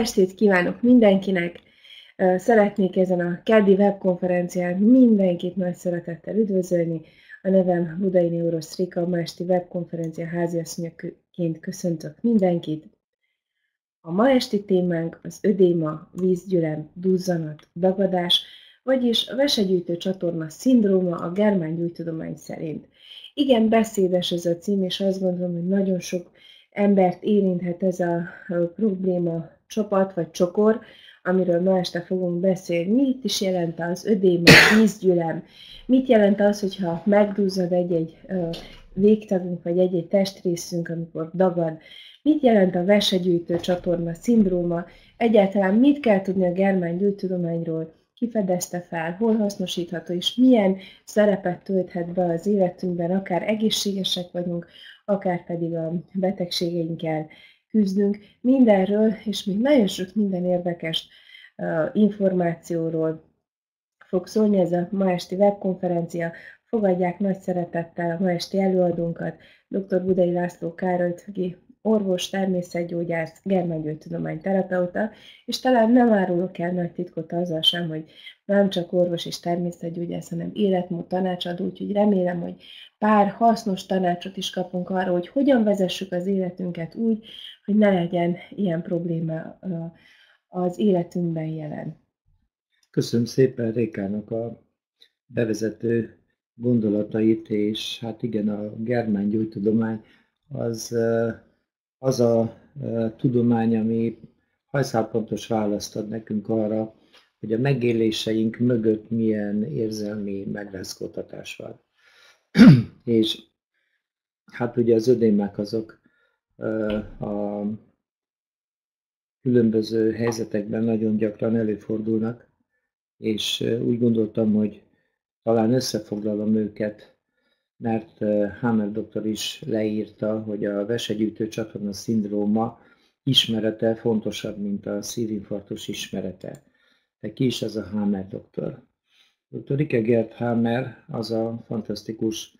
estét kívánok mindenkinek! Szeretnék ezen a keddi webkonferencián mindenkit nagy szeretettel üdvözölni. A nevem Budai Neurosz Rika, ma esti webkonferencia háziasszonyaként köszöntök mindenkit. A ma esti témánk az ödéma, vízgyülem, duzzanat, dagadás, vagyis a vesegyűjtő csatorna szindróma a germán gyújtudomány szerint. Igen, beszédes ez a cím, és azt gondolom, hogy nagyon sok embert érinthet ez a probléma csapat vagy csokor, amiről ma este fogunk beszélni. Mit is jelent az ödéma, vízgyülem? Mit jelent az, hogyha megduzzad egy-egy végtagunk vagy egy-egy testrészünk, amikor dagad? Mit jelent a vesegyűjtő csatorna szindróma? Egyáltalán mit kell tudni a germán gyűjtudományról? Kifedezte fel, hol hasznosítható, és milyen szerepet tölthet be az életünkben, akár egészségesek vagyunk, akár pedig a betegségeinkkel küzdünk. Mindenről, és még nagyon sok minden érdekes információról fog szólni ez a ma esti webkonferencia. Fogadják nagy szeretettel a ma esti előadónkat, dr. Budai László Károlyt, aki orvos, természetgyógyász, germángyógytudomány terapeuta, és talán nem árulok el nagy titkot azzal sem, hogy nem csak orvos és természetgyógyász, hanem életmód tanácsadó, úgyhogy remélem, hogy pár hasznos tanácsot is kapunk arra, hogy hogyan vezessük az életünket úgy, hogy ne legyen ilyen probléma az életünkben jelen. Köszönöm szépen Rékának a bevezető gondolatait, és hát igen, a germán gyógytudomány az az a tudomány, ami hajszálpontos választ ad nekünk arra, hogy a megéléseink mögött milyen érzelmi megrázkódtatás van. és hát ugye az ödémák azok a különböző helyzetekben nagyon gyakran előfordulnak, és úgy gondoltam, hogy talán összefoglalom őket mert Hammer doktor is leírta, hogy a vesegyűjtő csatorna szindróma ismerete fontosabb, mint a szívinfarktus ismerete. De ki is ez a Hammer doktor? Dr. Rike Gert Hammer az a fantasztikus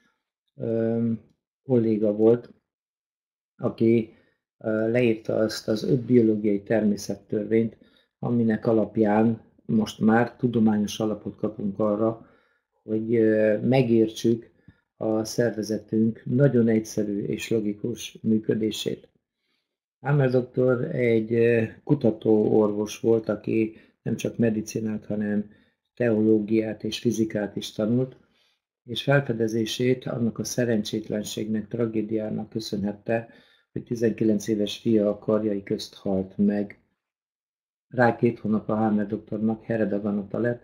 um, kolléga volt, aki leírta azt az öt biológiai természettörvényt, aminek alapján most már tudományos alapot kapunk arra, hogy megértsük, a szervezetünk nagyon egyszerű és logikus működését. Ámer doktor egy kutató orvos volt, aki nem csak medicinát, hanem teológiát és fizikát is tanult, és felfedezését annak a szerencsétlenségnek, tragédiának köszönhette, hogy 19 éves fia a karjai közt halt meg. Rá két hónap a Hámer doktornak heredaganata lett,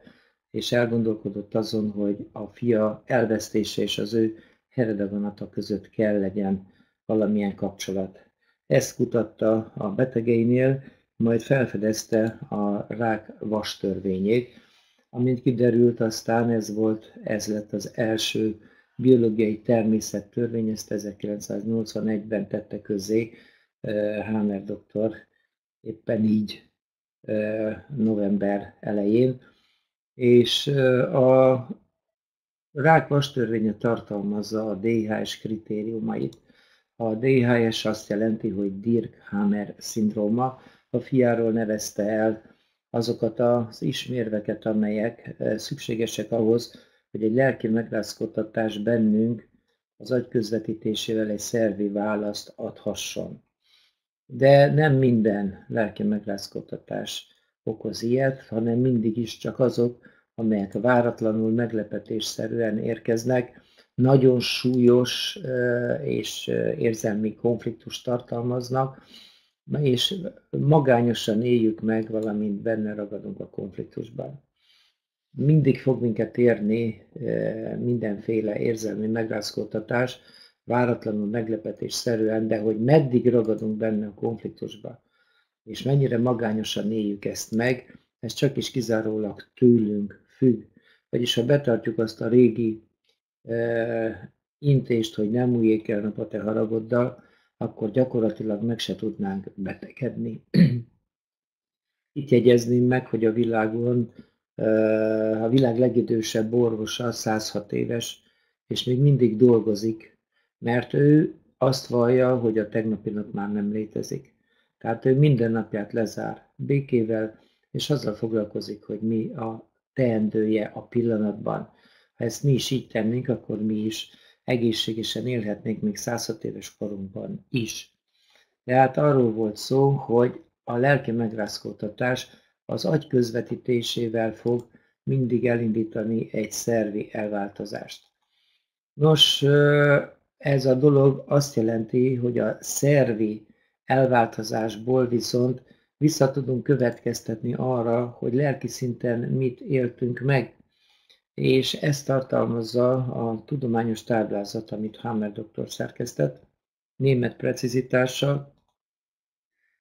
és elgondolkodott azon, hogy a fia elvesztése és az ő heredaganata között kell legyen valamilyen kapcsolat. Ezt kutatta a betegeinél, majd felfedezte a rák vastörvényét, amint kiderült, aztán ez volt, ez lett az első biológiai természettörvény, ezt 1981-ben tette közzé Hammer doktor, éppen így november elején és a rák vastörvénye tartalmazza a DHS kritériumait. A DHS azt jelenti, hogy Dirk-Hammer szindróma. A fiáról nevezte el azokat az ismérveket, amelyek szükségesek ahhoz, hogy egy lelki megrázkodtatás bennünk az agy közvetítésével egy szervi választ adhasson. De nem minden lelki megrázkodtatás okoz ilyet, hanem mindig is csak azok, amelyek váratlanul meglepetésszerűen érkeznek, nagyon súlyos és érzelmi konfliktust tartalmaznak, és magányosan éljük meg, valamint benne ragadunk a konfliktusban. Mindig fog minket érni mindenféle érzelmi megrázkódtatás, váratlanul meglepetésszerűen, de hogy meddig ragadunk benne a konfliktusban, és mennyire magányosan éljük ezt meg, ez csak is kizárólag tőlünk függ. Vagyis ha betartjuk azt a régi e, intést, hogy nem újjék el nap a te haragoddal, akkor gyakorlatilag meg se tudnánk betegedni. Itt jegyezném meg, hogy a világon a világ legidősebb orvosa 106 éves, és még mindig dolgozik, mert ő azt vallja, hogy a tegnapi nap már nem létezik. Tehát ő minden napját lezár békével, és azzal foglalkozik, hogy mi a teendője a pillanatban. Ha ezt mi is így tennénk, akkor mi is egészségesen élhetnénk még 106 éves korunkban is. Tehát arról volt szó, hogy a lelki megrázkódtatás az agy közvetítésével fog mindig elindítani egy szervi elváltozást. Nos, ez a dolog azt jelenti, hogy a szervi elváltozásból viszont vissza tudunk következtetni arra, hogy lelki szinten mit éltünk meg. És ezt tartalmazza a tudományos táblázat, amit Hammer doktor szerkesztett, német precizitással,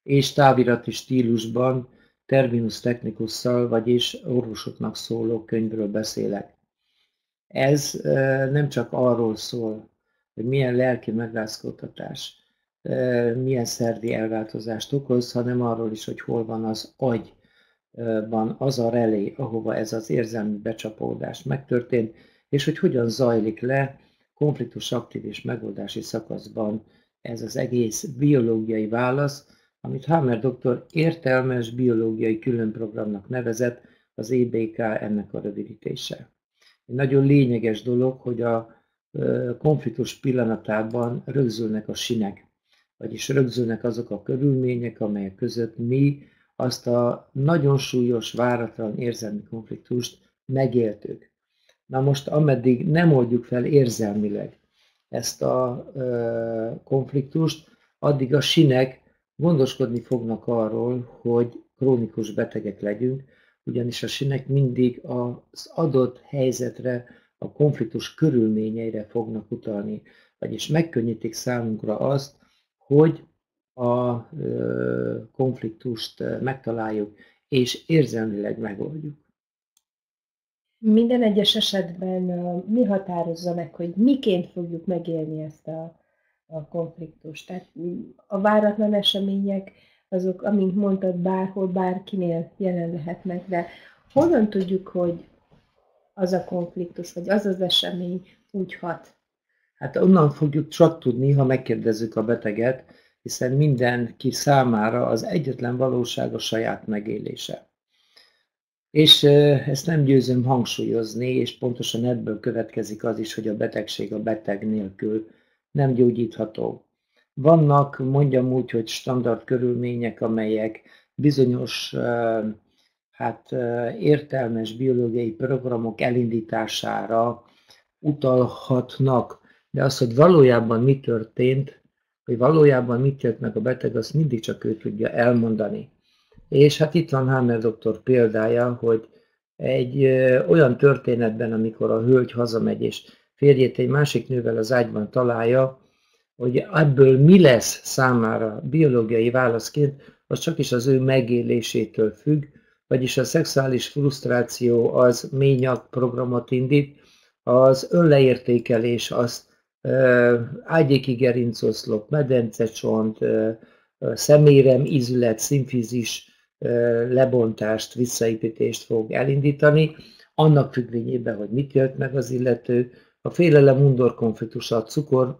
és távirati stílusban, terminus technikusszal, vagyis orvosoknak szóló könyvről beszélek. Ez nem csak arról szól, hogy milyen lelki megrázkódtatás, milyen szervi elváltozást okoz, hanem arról is, hogy hol van az agyban az a relé, ahova ez az érzelmi becsapódás megtörtént, és hogy hogyan zajlik le konfliktus aktív és megoldási szakaszban ez az egész biológiai válasz, amit Hammer doktor értelmes biológiai különprogramnak nevezett, az EBK ennek a rövidítése. Egy nagyon lényeges dolog, hogy a konfliktus pillanatában rögzülnek a sinek, vagyis rögzülnek azok a körülmények, amelyek között mi azt a nagyon súlyos, váratlan érzelmi konfliktust megéltük. Na most, ameddig nem oldjuk fel érzelmileg ezt a konfliktust, addig a sinek gondoskodni fognak arról, hogy krónikus betegek legyünk, ugyanis a sinek mindig az adott helyzetre, a konfliktus körülményeire fognak utalni, vagyis megkönnyítik számunkra azt, hogy a konfliktust megtaláljuk, és érzelmileg megoldjuk. Minden egyes esetben mi határozza meg, hogy miként fogjuk megélni ezt a, a konfliktust? Tehát a váratlan események, azok, amint mondtad, bárhol, bárkinél jelen lehetnek, de honnan tudjuk, hogy az a konfliktus, vagy az az esemény úgy hat? Hát onnan fogjuk csak tudni, ha megkérdezzük a beteget, hiszen mindenki számára az egyetlen valóság a saját megélése. És ezt nem győzöm hangsúlyozni, és pontosan ebből következik az is, hogy a betegség a beteg nélkül nem gyógyítható. Vannak, mondjam úgy, hogy standard körülmények, amelyek bizonyos hát értelmes biológiai programok elindítására utalhatnak, de az, hogy valójában mi történt, hogy valójában mit élt meg a beteg, azt mindig csak ő tudja elmondani. És hát itt van Hammer doktor példája, hogy egy olyan történetben, amikor a hölgy hazamegy, és férjét egy másik nővel az ágyban találja, hogy ebből mi lesz számára biológiai válaszként, az csak is az ő megélésétől függ, vagyis a szexuális frusztráció az ményak programot indít, az önleértékelés az ágyéki gerincoszlop, medencecsont, szemérem, ízület, szimfizis lebontást, visszaépítést fog elindítani, annak függvényében, hogy mit jött meg az illető, a félelem undor konfliktus a cukor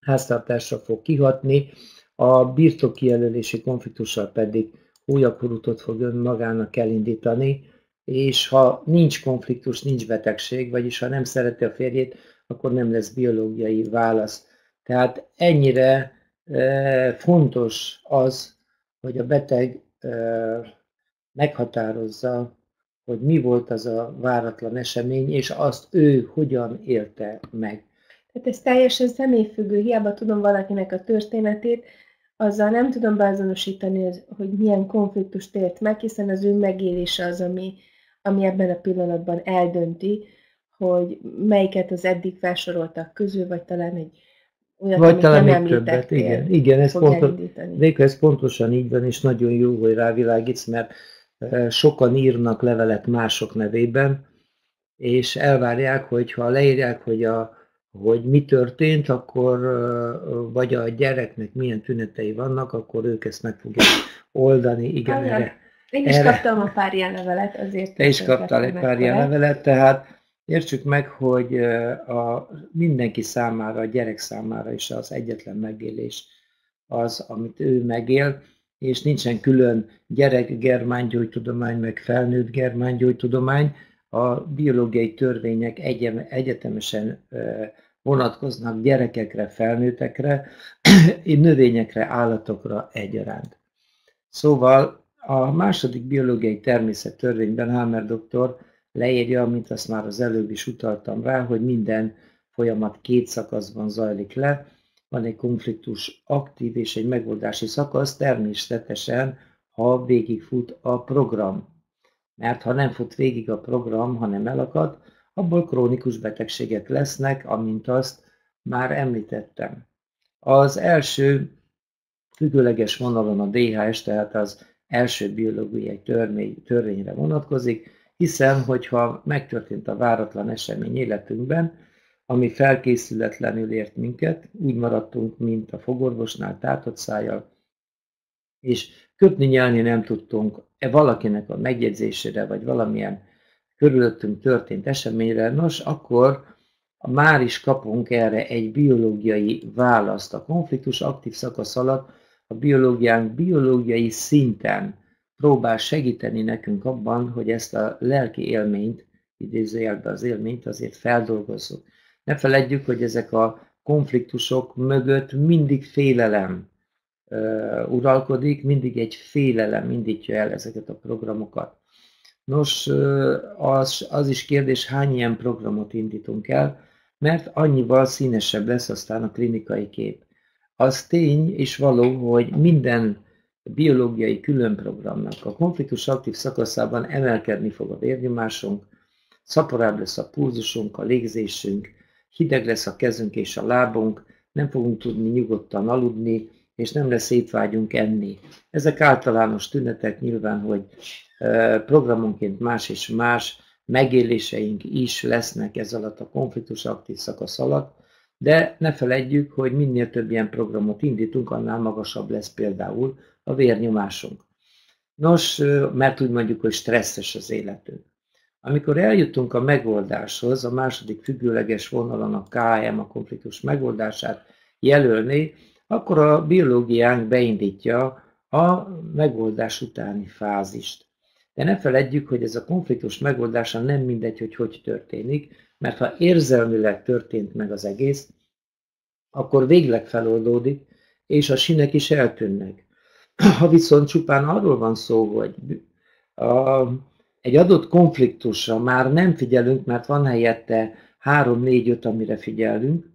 háztartásra fog kihatni, a birtok kijelölési konfliktussal pedig újakorutot fog önmagának elindítani, és ha nincs konfliktus, nincs betegség, vagyis ha nem szereti a férjét, akkor nem lesz biológiai válasz. Tehát ennyire e, fontos az, hogy a beteg e, meghatározza, hogy mi volt az a váratlan esemény, és azt ő hogyan élte meg. Tehát ez teljesen személyfüggő, hiába tudom valakinek a történetét, azzal nem tudom beazonosítani, hogy milyen konfliktust élt meg, hiszen az ő megélése az, ami, ami ebben a pillanatban eldönti, hogy melyiket az eddig felsoroltak közül, vagy talán egy olyan, vagy talán nem még többet, igen, igen ez, pontos, de ez pontosan így van, és nagyon jó, hogy rávilágítsz, mert sokan írnak levelet mások nevében, és elvárják, hogy ha leírják, hogy a hogy mi történt, akkor vagy a gyereknek milyen tünetei vannak, akkor ők ezt meg fogják oldani. Igen, erre, Én is erre, kaptam a pár ilyen levelet, azért. Te is kaptál egy pár ilyen levelet, tehát értsük meg, hogy a mindenki számára, a gyerek számára is az egyetlen megélés az, amit ő megél, és nincsen külön gyerek germángyógytudomány, meg felnőtt germángyógytudomány, a biológiai törvények egyetemesen vonatkoznak gyerekekre, felnőttekre, növényekre, állatokra egyaránt. Szóval a második biológiai természettörvényben Hammer doktor leírja, mint azt már az előbb is utaltam rá, hogy minden folyamat két szakaszban zajlik le, van egy konfliktus aktív és egy megoldási szakasz, természetesen, ha végigfut a program. Mert ha nem fut végig a program, hanem elakad, abból krónikus betegségek lesznek, amint azt már említettem. Az első függőleges vonalon a DHS, tehát az első biológiai törvény, törvényre vonatkozik, hiszen hogyha megtörtént a váratlan esemény életünkben, ami felkészületlenül ért minket, úgy maradtunk, mint a fogorvosnál tátott szájjal, és kötni nyelni nem tudtunk e valakinek a megjegyzésére, vagy valamilyen körülöttünk történt eseményre, nos, akkor már is kapunk erre egy biológiai választ. A konfliktus aktív szakasz alatt a biológiánk biológiai szinten próbál segíteni nekünk abban, hogy ezt a lelki élményt, idézőjelben az élményt azért feldolgozzuk. Ne feledjük, hogy ezek a konfliktusok mögött mindig félelem uh, uralkodik, mindig egy félelem indítja el ezeket a programokat. Nos, az, az is kérdés, hány ilyen programot indítunk el, mert annyival színesebb lesz aztán a klinikai kép. Az tény és való, hogy minden biológiai különprogramnak a konfliktus aktív szakaszában emelkedni fog a vérnyomásunk, szaporább lesz a pulzusunk, a légzésünk, hideg lesz a kezünk és a lábunk, nem fogunk tudni nyugodtan aludni, és nem lesz étvágyunk enni. Ezek általános tünetek nyilván, hogy programonként más és más megéléseink is lesznek ez alatt a konfliktus aktív szakasz alatt, de ne feledjük, hogy minél több ilyen programot indítunk, annál magasabb lesz például a vérnyomásunk. Nos, mert úgy mondjuk, hogy stresszes az életünk. Amikor eljutunk a megoldáshoz, a második függőleges vonalon a KM, a konfliktus megoldását jelölni, akkor a biológiánk beindítja a megoldás utáni fázist. De ne feledjük, hogy ez a konfliktus megoldása nem mindegy, hogy hogy történik, mert ha érzelmileg történt meg az egész, akkor végleg feloldódik, és a sinek is eltűnnek. Ha viszont csupán arról van szó, hogy a, egy adott konfliktusra már nem figyelünk, mert van helyette három, négy, öt, amire figyelünk,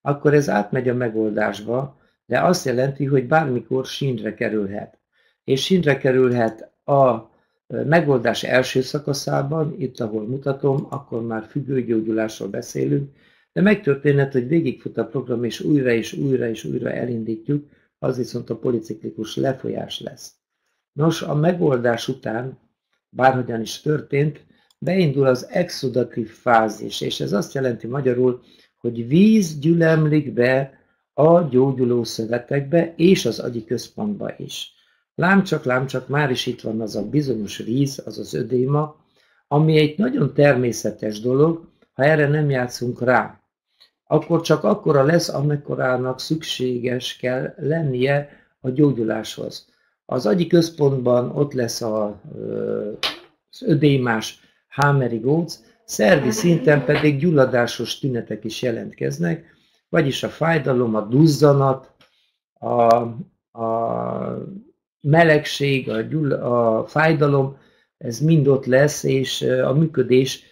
akkor ez átmegy a megoldásba, de azt jelenti, hogy bármikor sínre kerülhet. És sínre kerülhet a megoldás első szakaszában, itt ahol mutatom, akkor már függőgyógyulásról beszélünk, de megtörténhet, hogy végigfut a program, és újra és újra és újra elindítjuk, az viszont a policiklikus lefolyás lesz. Nos, a megoldás után, bárhogyan is történt, beindul az exudatív fázis, és ez azt jelenti magyarul, hogy víz gyülemlik be a gyógyuló szövetekbe és az agyi központba is. Lámcsak, lámcsak, már is itt van az a bizonyos víz, az az ödéma, ami egy nagyon természetes dolog, ha erre nem játszunk rá. Akkor csak akkora lesz, amekkorának szükséges kell lennie a gyógyuláshoz. Az agyi központban ott lesz a, az ödémás hámeri góc, szervi szinten pedig gyulladásos tünetek is jelentkeznek, vagyis a fájdalom, a duzzanat, a, a melegség, a, gyull, a fájdalom, ez mind ott lesz, és a működés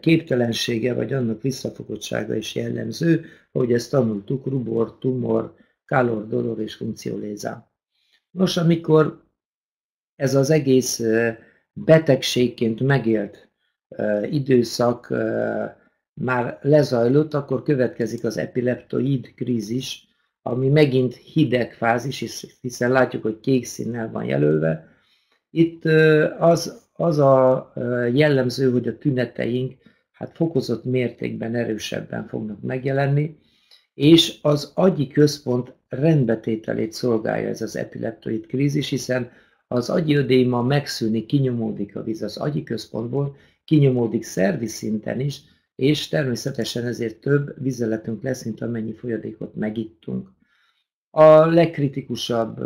képtelensége, vagy annak visszafogottsága is jellemző, hogy ezt tanultuk, rubor, tumor, calor, dolor és funkcióléza. Nos, amikor ez az egész betegségként megélt időszak már lezajlott, akkor következik az epileptoid krízis, ami megint hideg fázis, hiszen látjuk, hogy kék színnel van jelölve. Itt az, az a jellemző, hogy a tüneteink hát fokozott mértékben erősebben fognak megjelenni, és az agyi központ rendbetételét szolgálja ez az epileptoid krízis, hiszen az agyi ödéma megszűnik, kinyomódik a víz az agyi központból, kinyomódik szervi szinten is, és természetesen ezért több vizeletünk lesz, mint amennyi folyadékot megittunk. A legkritikusabb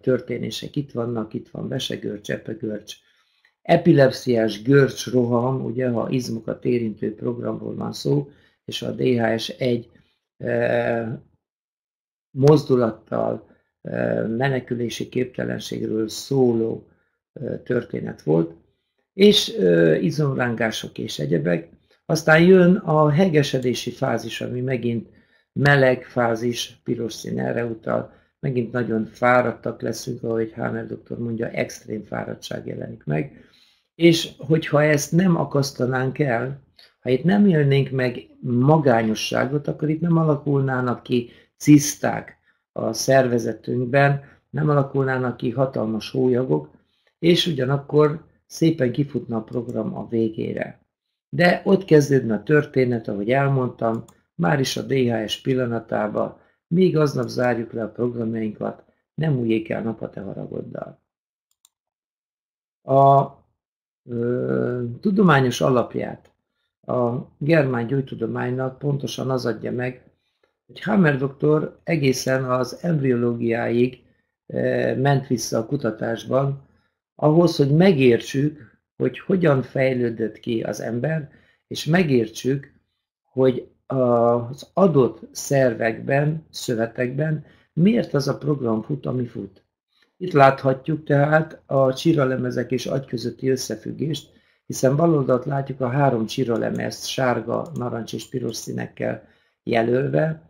történések itt vannak, itt van vesegörcs, epegörcs, epilepsziás görcs roham, ugye ha izmokat érintő programról van szó, és a DHS egy e, mozdulattal menekülési képtelenségről szóló történet volt, és izomrángások és egyebek. Aztán jön a hegesedési fázis, ami megint meleg fázis, piros szín erre utal, megint nagyon fáradtak leszünk, ahogy Hámer doktor mondja, extrém fáradtság jelenik meg. És hogyha ezt nem akasztanánk el, ha itt nem élnénk meg magányosságot, akkor itt nem alakulnának ki ciszták a szervezetünkben, nem alakulnának ki hatalmas hólyagok, és ugyanakkor szépen kifutna a program a végére. De ott kezdődne a történet, ahogy elmondtam, már is a DHS pillanatába, még aznap zárjuk le a programjainkat, nem újjék el nap a te haragoddal. A ö, tudományos alapját a germán gyógytudománynak pontosan az adja meg, hogy Hammer doktor egészen az embriológiáig ment vissza a kutatásban, ahhoz, hogy megértsük, hogy hogyan fejlődött ki az ember, és megértsük, hogy az adott szervekben, szövetekben miért az a program fut, ami fut. Itt láthatjuk tehát a csiralemezek és agy közötti összefüggést, hiszen baloldalt látjuk a három csiralemezt sárga, narancs és piros színekkel jelölve,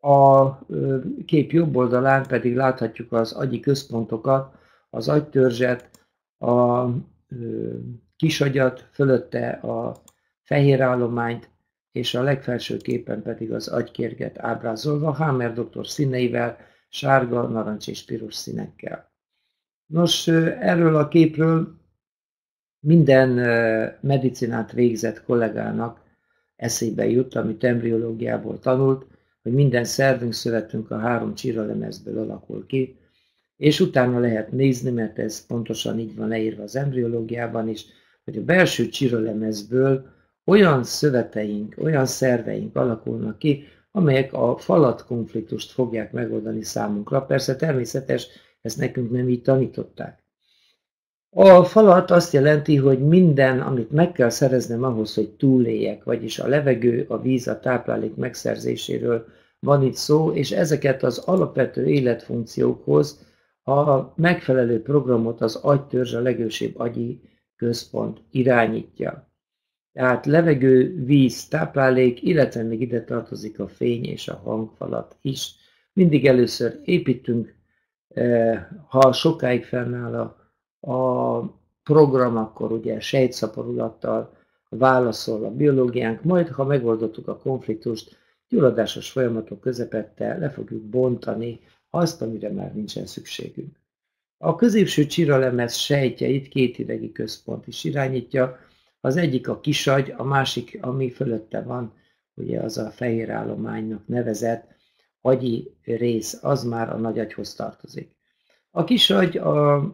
a kép jobb oldalán pedig láthatjuk az agyi központokat, az agytörzset, a kisagyat, fölötte a fehér állományt, és a legfelső képen pedig az agykérget ábrázolva Hammer doktor színeivel, sárga, narancs és piros színekkel. Nos, erről a képről minden medicinát végzett kollégának eszébe jut, amit embriológiából tanult, hogy minden szervünk, szövetünk a három csiralemezből alakul ki, és utána lehet nézni, mert ez pontosan így van leírva az embriológiában is, hogy a belső csiralemezből olyan szöveteink, olyan szerveink alakulnak ki, amelyek a falat konfliktust fogják megoldani számunkra. Persze természetes, ezt nekünk nem így tanították. A falat azt jelenti, hogy minden, amit meg kell szereznem ahhoz, hogy túléljek, vagyis a levegő, a víz, a táplálék megszerzéséről van itt szó, és ezeket az alapvető életfunkciókhoz a megfelelő programot az agytörzs, a legősebb agyi központ irányítja. Tehát levegő, víz, táplálék, illetve még ide tartozik a fény és a hangfalat is. Mindig először építünk, eh, ha sokáig fennáll a a program akkor ugye sejtszaporulattal válaszol a biológiánk, majd ha megoldottuk a konfliktust, gyulladásos folyamatok közepette le fogjuk bontani azt, amire már nincsen szükségünk. A középső csiralemez sejtjeit két idegi központ is irányítja, az egyik a kisagy, a másik, ami fölötte van, ugye az a fehér állománynak nevezett agyi rész, az már a nagy agyhoz tartozik. A kisagy a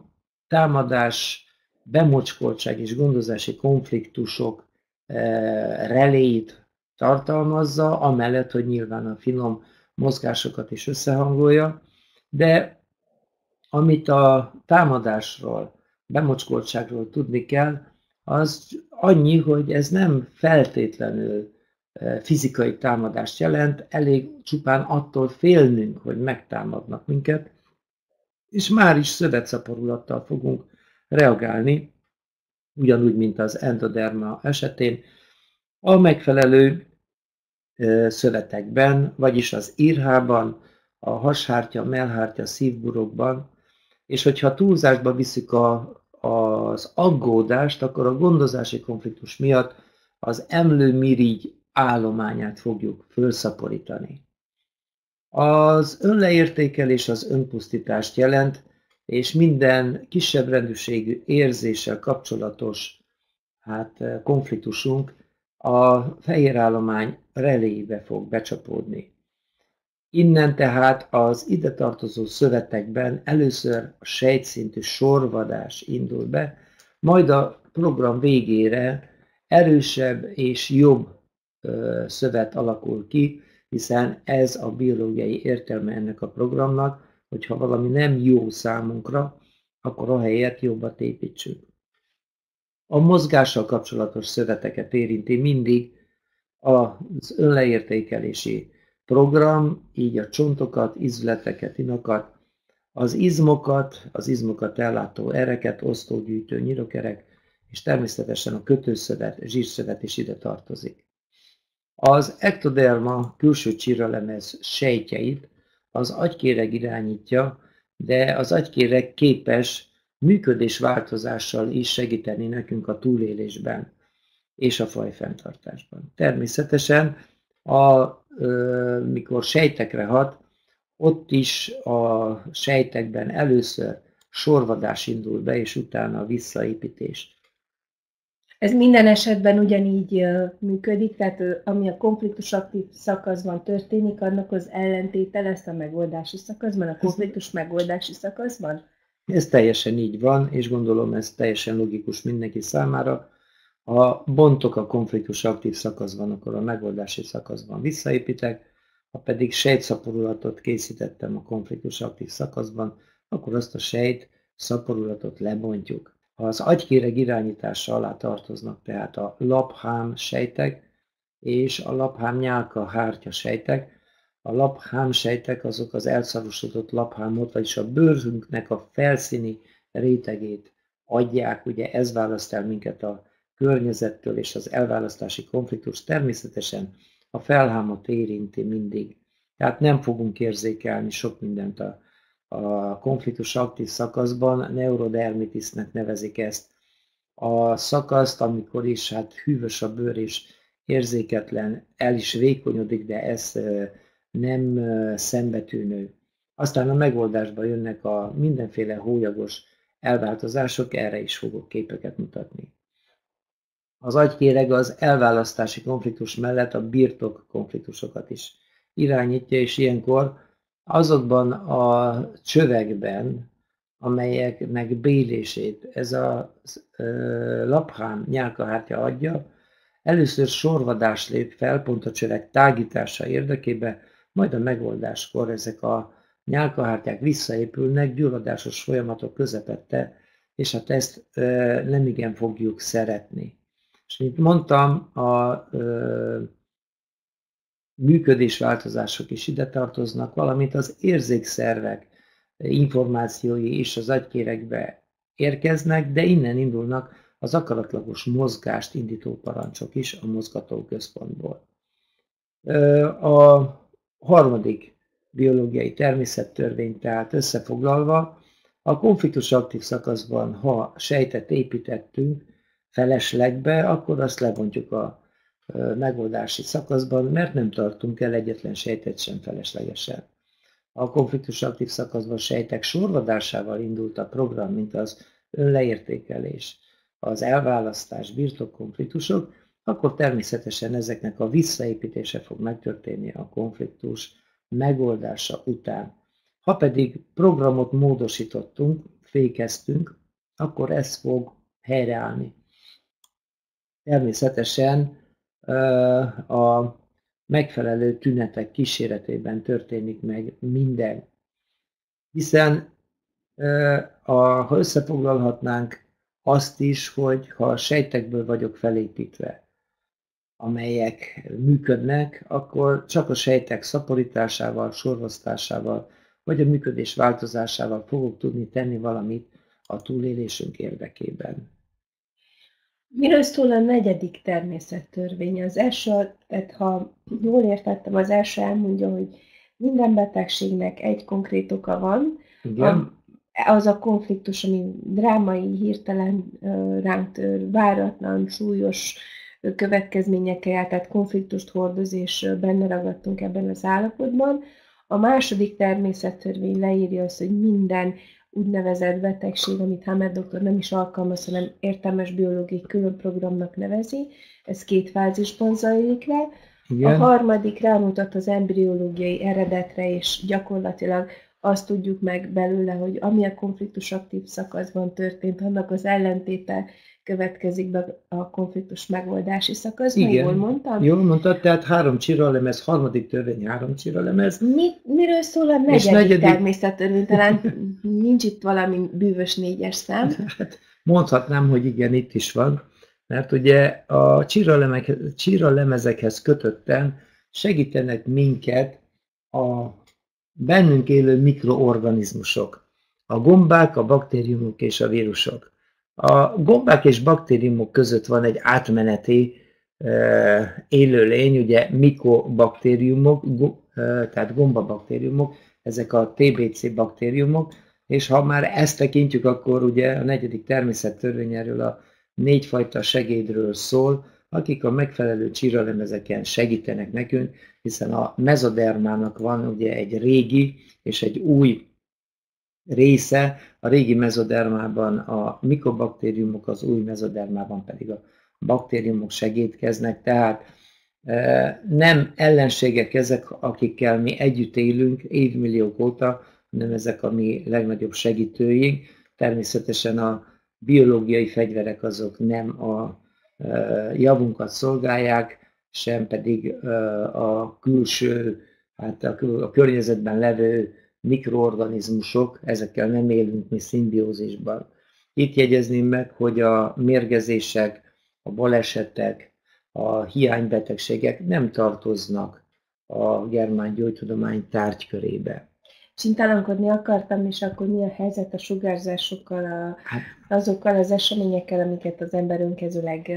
támadás, bemocskoltság és gondozási konfliktusok eh, reléit tartalmazza, amellett, hogy nyilván a finom mozgásokat is összehangolja, de amit a támadásról, bemocskoltságról tudni kell, az annyi, hogy ez nem feltétlenül eh, fizikai támadást jelent, elég csupán attól félnünk, hogy megtámadnak minket, és már is szövetszaporulattal fogunk reagálni, ugyanúgy, mint az endoderma esetén, a megfelelő szövetekben, vagyis az írhában, a hashártya, melhártya, szívburokban, és hogyha túlzásba visszük a, az aggódást, akkor a gondozási konfliktus miatt az emlőmirigy állományát fogjuk fölszaporítani. Az önleértékelés az önpusztítást jelent, és minden kisebb rendűségű érzéssel kapcsolatos hát, konfliktusunk a fehérállomány relébe fog becsapódni. Innen tehát az ide tartozó szövetekben először a sejtszintű sorvadás indul be, majd a program végére erősebb és jobb szövet alakul ki, hiszen ez a biológiai értelme ennek a programnak, hogyha valami nem jó számunkra, akkor ahelyett jobbat építsünk. A mozgással kapcsolatos szöveteket érinti mindig az önleértékelési program, így a csontokat, izületeket, inakat, az izmokat, az izmokat ellátó ereket, osztógyűjtő nyirokerek, és természetesen a kötőszövet, zsírszövet is ide tartozik. Az ektoderma külső csíralemez sejtjeit az agykéreg irányítja, de az agykéreg képes működés változással is segíteni nekünk a túlélésben és a fajfenntartásban. Természetesen, a, mikor sejtekre hat, ott is a sejtekben először sorvadás indul be, és utána a visszaépítés. Ez minden esetben ugyanígy működik, tehát ami a konfliktus aktív szakaszban történik, annak az ellentéte lesz a megoldási szakaszban, a konfliktus megoldási szakaszban? Ez teljesen így van, és gondolom ez teljesen logikus mindenki számára. Ha bontok a konfliktus aktív szakaszban, akkor a megoldási szakaszban visszaépítek, ha pedig sejtszaporulatot készítettem a konfliktus aktív szakaszban, akkor azt a sejt szaporulatot lebontjuk. Az agykéreg irányítása alá tartoznak tehát a laphám sejtek és a laphám nyálka hártya sejtek, a laphám sejtek azok az elszarosodott laphámot, vagyis a bőrünknek a felszíni rétegét adják, ugye ez választ el minket a környezettől és az elválasztási konfliktus. Természetesen a felhámot érinti mindig. Tehát nem fogunk érzékelni sok mindent a, a konfliktus aktív szakaszban, neurodermitisnek nevezik ezt a szakaszt, amikor is hát hűvös a bőr és érzéketlen, el is vékonyodik, de ez nem szembetűnő. Aztán a megoldásba jönnek a mindenféle hólyagos elváltozások, erre is fogok képeket mutatni. Az agykéreg az elválasztási konfliktus mellett a birtok konfliktusokat is irányítja, és ilyenkor azokban a csövekben, amelyeknek bélését ez a laphám nyálkahártya adja, először sorvadás lép fel, pont a csövek tágítása érdekében, majd a megoldáskor ezek a nyálkahártyák visszaépülnek gyulladásos folyamatok közepette, és hát ezt nem igen fogjuk szeretni. És mint mondtam, a ö, működésváltozások is ide tartoznak, valamint az érzékszervek információi is az agykérekbe érkeznek, de innen indulnak az akaratlagos mozgást indító parancsok is a mozgatóközpontból. A harmadik biológiai természettörvény, tehát összefoglalva, a konfliktus aktív szakaszban, ha sejtet építettünk feleslegbe, akkor azt lebontjuk a megoldási szakaszban, mert nem tartunk el egyetlen sejtet sem feleslegesen. A konfliktus aktív szakaszban sejtek sorvadásával indult a program, mint az önleértékelés, az elválasztás, birtokkonfliktusok, akkor természetesen ezeknek a visszaépítése fog megtörténni a konfliktus megoldása után. Ha pedig programot módosítottunk, fékeztünk, akkor ez fog helyreállni. Természetesen a megfelelő tünetek kíséretében történik meg minden. Hiszen ha összefoglalhatnánk azt is, hogy ha a sejtekből vagyok felépítve, amelyek működnek, akkor csak a sejtek szaporításával, sorvasztásával, vagy a működés változásával fogok tudni tenni valamit a túlélésünk érdekében. Miről szól a negyedik természettörvény? Az első, tehát ha jól értettem, az első elmondja, hogy minden betegségnek egy konkrét oka van. Igen. A, az a konfliktus, ami drámai, hirtelen ránk tör, váratlan, súlyos következményekkel járt, tehát konfliktust hordoz, és benne ragadtunk ebben az állapotban. A második természettörvény leírja azt, hogy minden úgynevezett betegség, amit Hammer doktor nem is alkalmaz, hanem értelmes biológiai külön programnak nevezi. Ez két fázisban zajlik le. Igen. A harmadik rámutat az embriológiai eredetre, és gyakorlatilag azt tudjuk meg belőle, hogy ami a konfliktus aktív szakaszban történt, annak az ellentéte következik be a konfliktus megoldási szakasz, Igen. jól mondtam? Jól mondtad, tehát három csiralemez, harmadik törvény, három csiralemez. Mi, miről szól a negyedik, negyedik... természettörvény? Talán nincs itt valami bűvös négyes szám. Hát, mondhatnám, hogy igen, itt is van, mert ugye a csiralemezekhez kötötten segítenek minket a bennünk élő mikroorganizmusok, a gombák, a baktériumok és a vírusok. A gombák és baktériumok között van egy átmeneti élőlény, ugye mikobaktériumok, tehát gombabaktériumok, ezek a TBC baktériumok, és ha már ezt tekintjük, akkor ugye a negyedik természettörvény erről a négyfajta segédről szól, akik a megfelelő csiralemezeken segítenek nekünk, hiszen a mezodermának van ugye egy régi és egy új része, a régi mezodermában a mikobaktériumok, az új mezodermában pedig a baktériumok segítkeznek, tehát e, nem ellenségek ezek, akikkel mi együtt élünk évmilliók óta, hanem ezek a mi legnagyobb segítőink. Természetesen a biológiai fegyverek azok nem a e, javunkat szolgálják, sem pedig e, a külső, hát a környezetben levő mikroorganizmusok, ezekkel nem élünk mi szimbiózisban. Itt jegyezném meg, hogy a mérgezések, a balesetek, a hiánybetegségek nem tartoznak a germán gyógytudomány tárgykörébe. Csintalankodni akartam, és akkor mi a helyzet a sugárzásokkal, a, hát, azokkal az eseményekkel, amiket az ember önkezőleg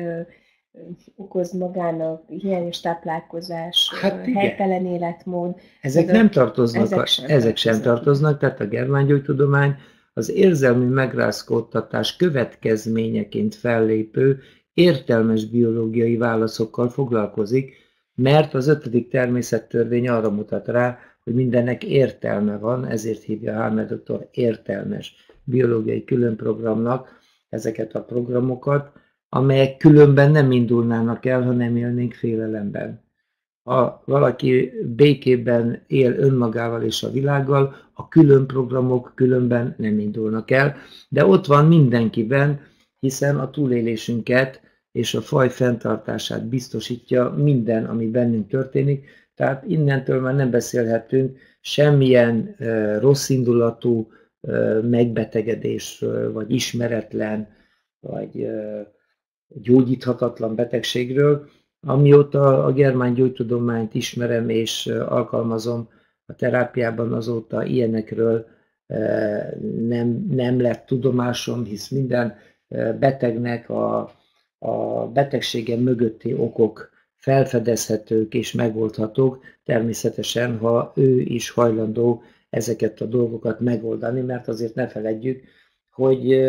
okoz magának, hiányos táplálkozás, hát helytelen életmód. Ezek ezek nem tartoznak, ezek sem, ezek sem tartoznak. tartoznak, tehát a germángyógytudomány az érzelmi megrázkódtatás következményeként fellépő értelmes biológiai válaszokkal foglalkozik, mert az ötödik természettörvény arra mutat rá, hogy mindennek értelme van, ezért hívja Halmer doktor értelmes biológiai különprogramnak ezeket a programokat, amelyek különben nem indulnának el, ha nem élnénk félelemben. Ha valaki békében él önmagával és a világgal, a külön programok különben nem indulnak el, de ott van mindenkiben, hiszen a túlélésünket és a faj fenntartását biztosítja minden, ami bennünk történik, tehát innentől már nem beszélhetünk semmilyen rosszindulatú uh, megbetegedésről, vagy ismeretlen, vagy gyógyíthatatlan betegségről. Amióta a germán gyógytudományt ismerem és alkalmazom a terápiában, azóta ilyenekről nem, nem lett tudomásom, hisz minden betegnek a, a betegsége mögötti okok felfedezhetők és megoldhatók, természetesen, ha ő is hajlandó ezeket a dolgokat megoldani, mert azért ne feledjük, hogy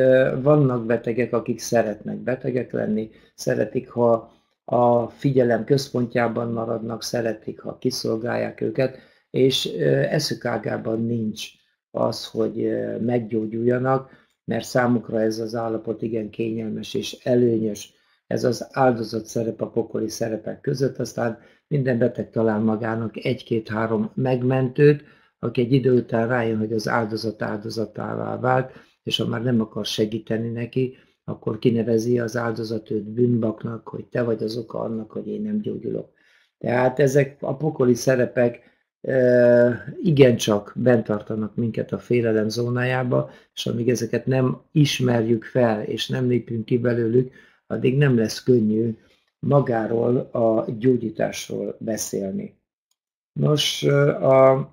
vannak betegek, akik szeretnek betegek lenni, szeretik, ha a figyelem központjában maradnak, szeretik, ha kiszolgálják őket, és eszük ágában nincs az, hogy meggyógyuljanak, mert számukra ez az állapot igen kényelmes és előnyös. Ez az áldozat szerep a pokoli szerepek között, aztán minden beteg talál magának egy-két-három megmentőt, aki egy idő után rájön, hogy az áldozat áldozatává vált, és ha már nem akar segíteni neki, akkor kinevezi az áldozat őt bűnbaknak, hogy te vagy az oka annak, hogy én nem gyógyulok. Tehát ezek a pokoli szerepek e, igencsak bent tartanak minket a félelem zónájába, és amíg ezeket nem ismerjük fel, és nem lépünk ki belőlük, addig nem lesz könnyű magáról a gyógyításról beszélni. Nos, a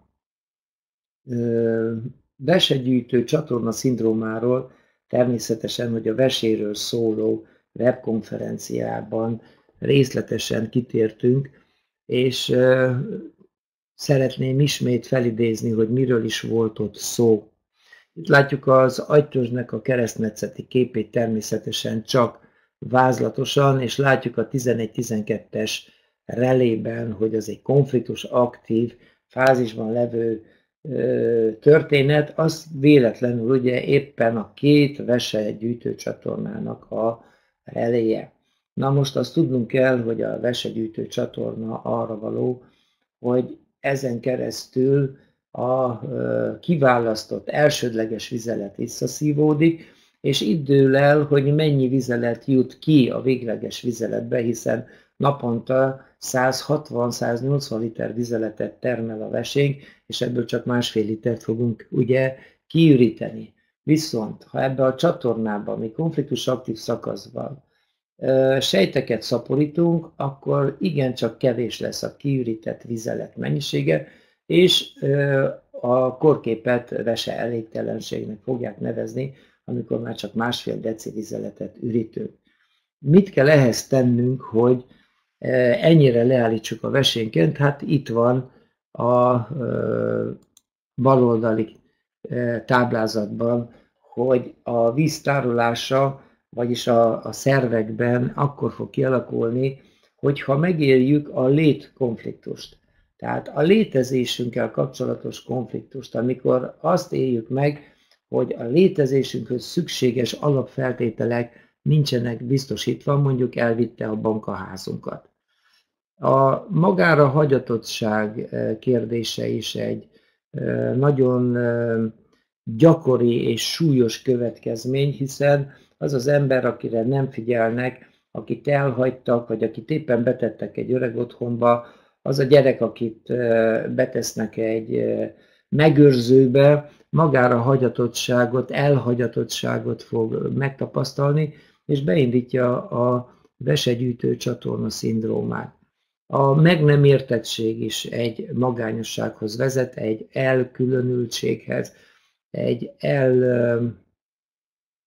Vesegyűjtő csatorna szindrómáról természetesen, hogy a veséről szóló webkonferenciában részletesen kitértünk, és szeretném ismét felidézni, hogy miről is volt ott szó. Itt látjuk az agytörzsnek a keresztmetszeti képét természetesen csak vázlatosan, és látjuk a 11-12-es relében, hogy az egy konfliktus aktív fázisban levő történet, az véletlenül ugye éppen a két vese gyűjtőcsatornának a reléje. Na most azt tudnunk kell, hogy a vesegyűjtő csatorna arra való, hogy ezen keresztül a kiválasztott elsődleges vizelet visszaszívódik, és itt dől el, hogy mennyi vizelet jut ki a végleges vizeletbe, hiszen naponta 160-180 liter vizeletet termel a vesénk, és ebből csak másfél litert fogunk ugye kiüríteni. Viszont, ha ebbe a csatornába, mi konfliktus aktív szakaszban sejteket szaporítunk, akkor igencsak kevés lesz a kiürített vizelet mennyisége, és a korképet vese elégtelenségnek fogják nevezni, amikor már csak másfél deci vizeletet ürítünk. Mit kell ehhez tennünk, hogy ennyire leállítsuk a vesénként? Hát itt van a baloldali táblázatban, hogy a víz tárolása, vagyis a, a szervekben akkor fog kialakulni, hogyha megéljük a létkonfliktust. Tehát a létezésünkkel kapcsolatos konfliktust, amikor azt éljük meg, hogy a létezésünkhöz szükséges alapfeltételek nincsenek biztosítva, mondjuk elvitte a bankaházunkat. A magára hagyatottság kérdése is egy nagyon gyakori és súlyos következmény, hiszen az az ember, akire nem figyelnek, akit elhagytak, vagy akit éppen betettek egy öreg otthonba, az a gyerek, akit betesznek egy megőrzőbe, magára hagyatottságot, elhagyatottságot fog megtapasztalni, és beindítja a vesegyűjtő csatorna szindrómát. A meg nem értettség is egy magányossághoz vezet, egy elkülönültséghez, egy el,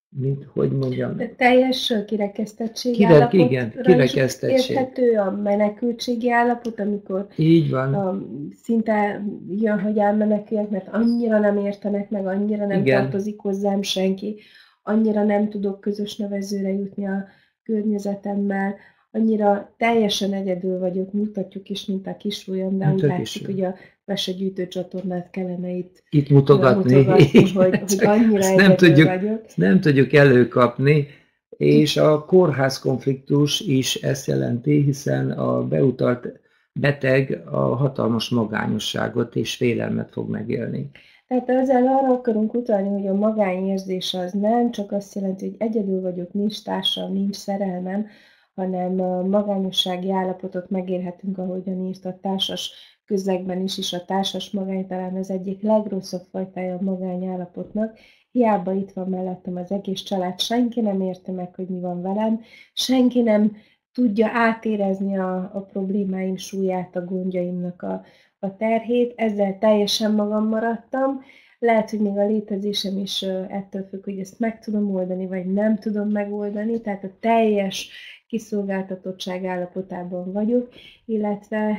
mint hogy mondjam. De teljes kirekesztettség Kire, állapot. Igen, kirekesztettség. Érthető a menekültségi állapot, amikor Így van. A, szinte jön, hogy elmeneküljek, mert annyira nem értenek meg, annyira nem igen. tartozik hozzám senki, annyira nem tudok közös nevezőre jutni a környezetemmel, annyira teljesen egyedül vagyok, mutatjuk is, mint a kisúlyom, de úgy látszik, hogy a mesegyűjtő csatornát kellene itt, itt mutogatni, mutogatni hogy, hogy annyira ezt nem tudjuk, vagyok. nem tudjuk előkapni, és a kórház konfliktus is ezt jelenti, hiszen a beutalt beteg a hatalmas magányosságot és félelmet fog megélni. Tehát ezzel arra akarunk utalni, hogy a magányérzés az nem csak azt jelenti, hogy egyedül vagyok, nincs társam, nincs szerelmem, hanem a magányossági állapotot megélhetünk, ahogyan írt a társas közegben is, is a társas magány talán az egyik legrosszabb fajtája a magányállapotnak. Hiába itt van mellettem az egész család, senki nem érte meg, hogy mi van velem, senki nem tudja átérezni a, a problémáim súlyát, a gondjaimnak a, a terhét, ezzel teljesen magam maradtam, lehet, hogy még a létezésem is ettől függ, hogy ezt meg tudom oldani, vagy nem tudom megoldani, tehát a teljes kiszolgáltatottság állapotában vagyok, illetve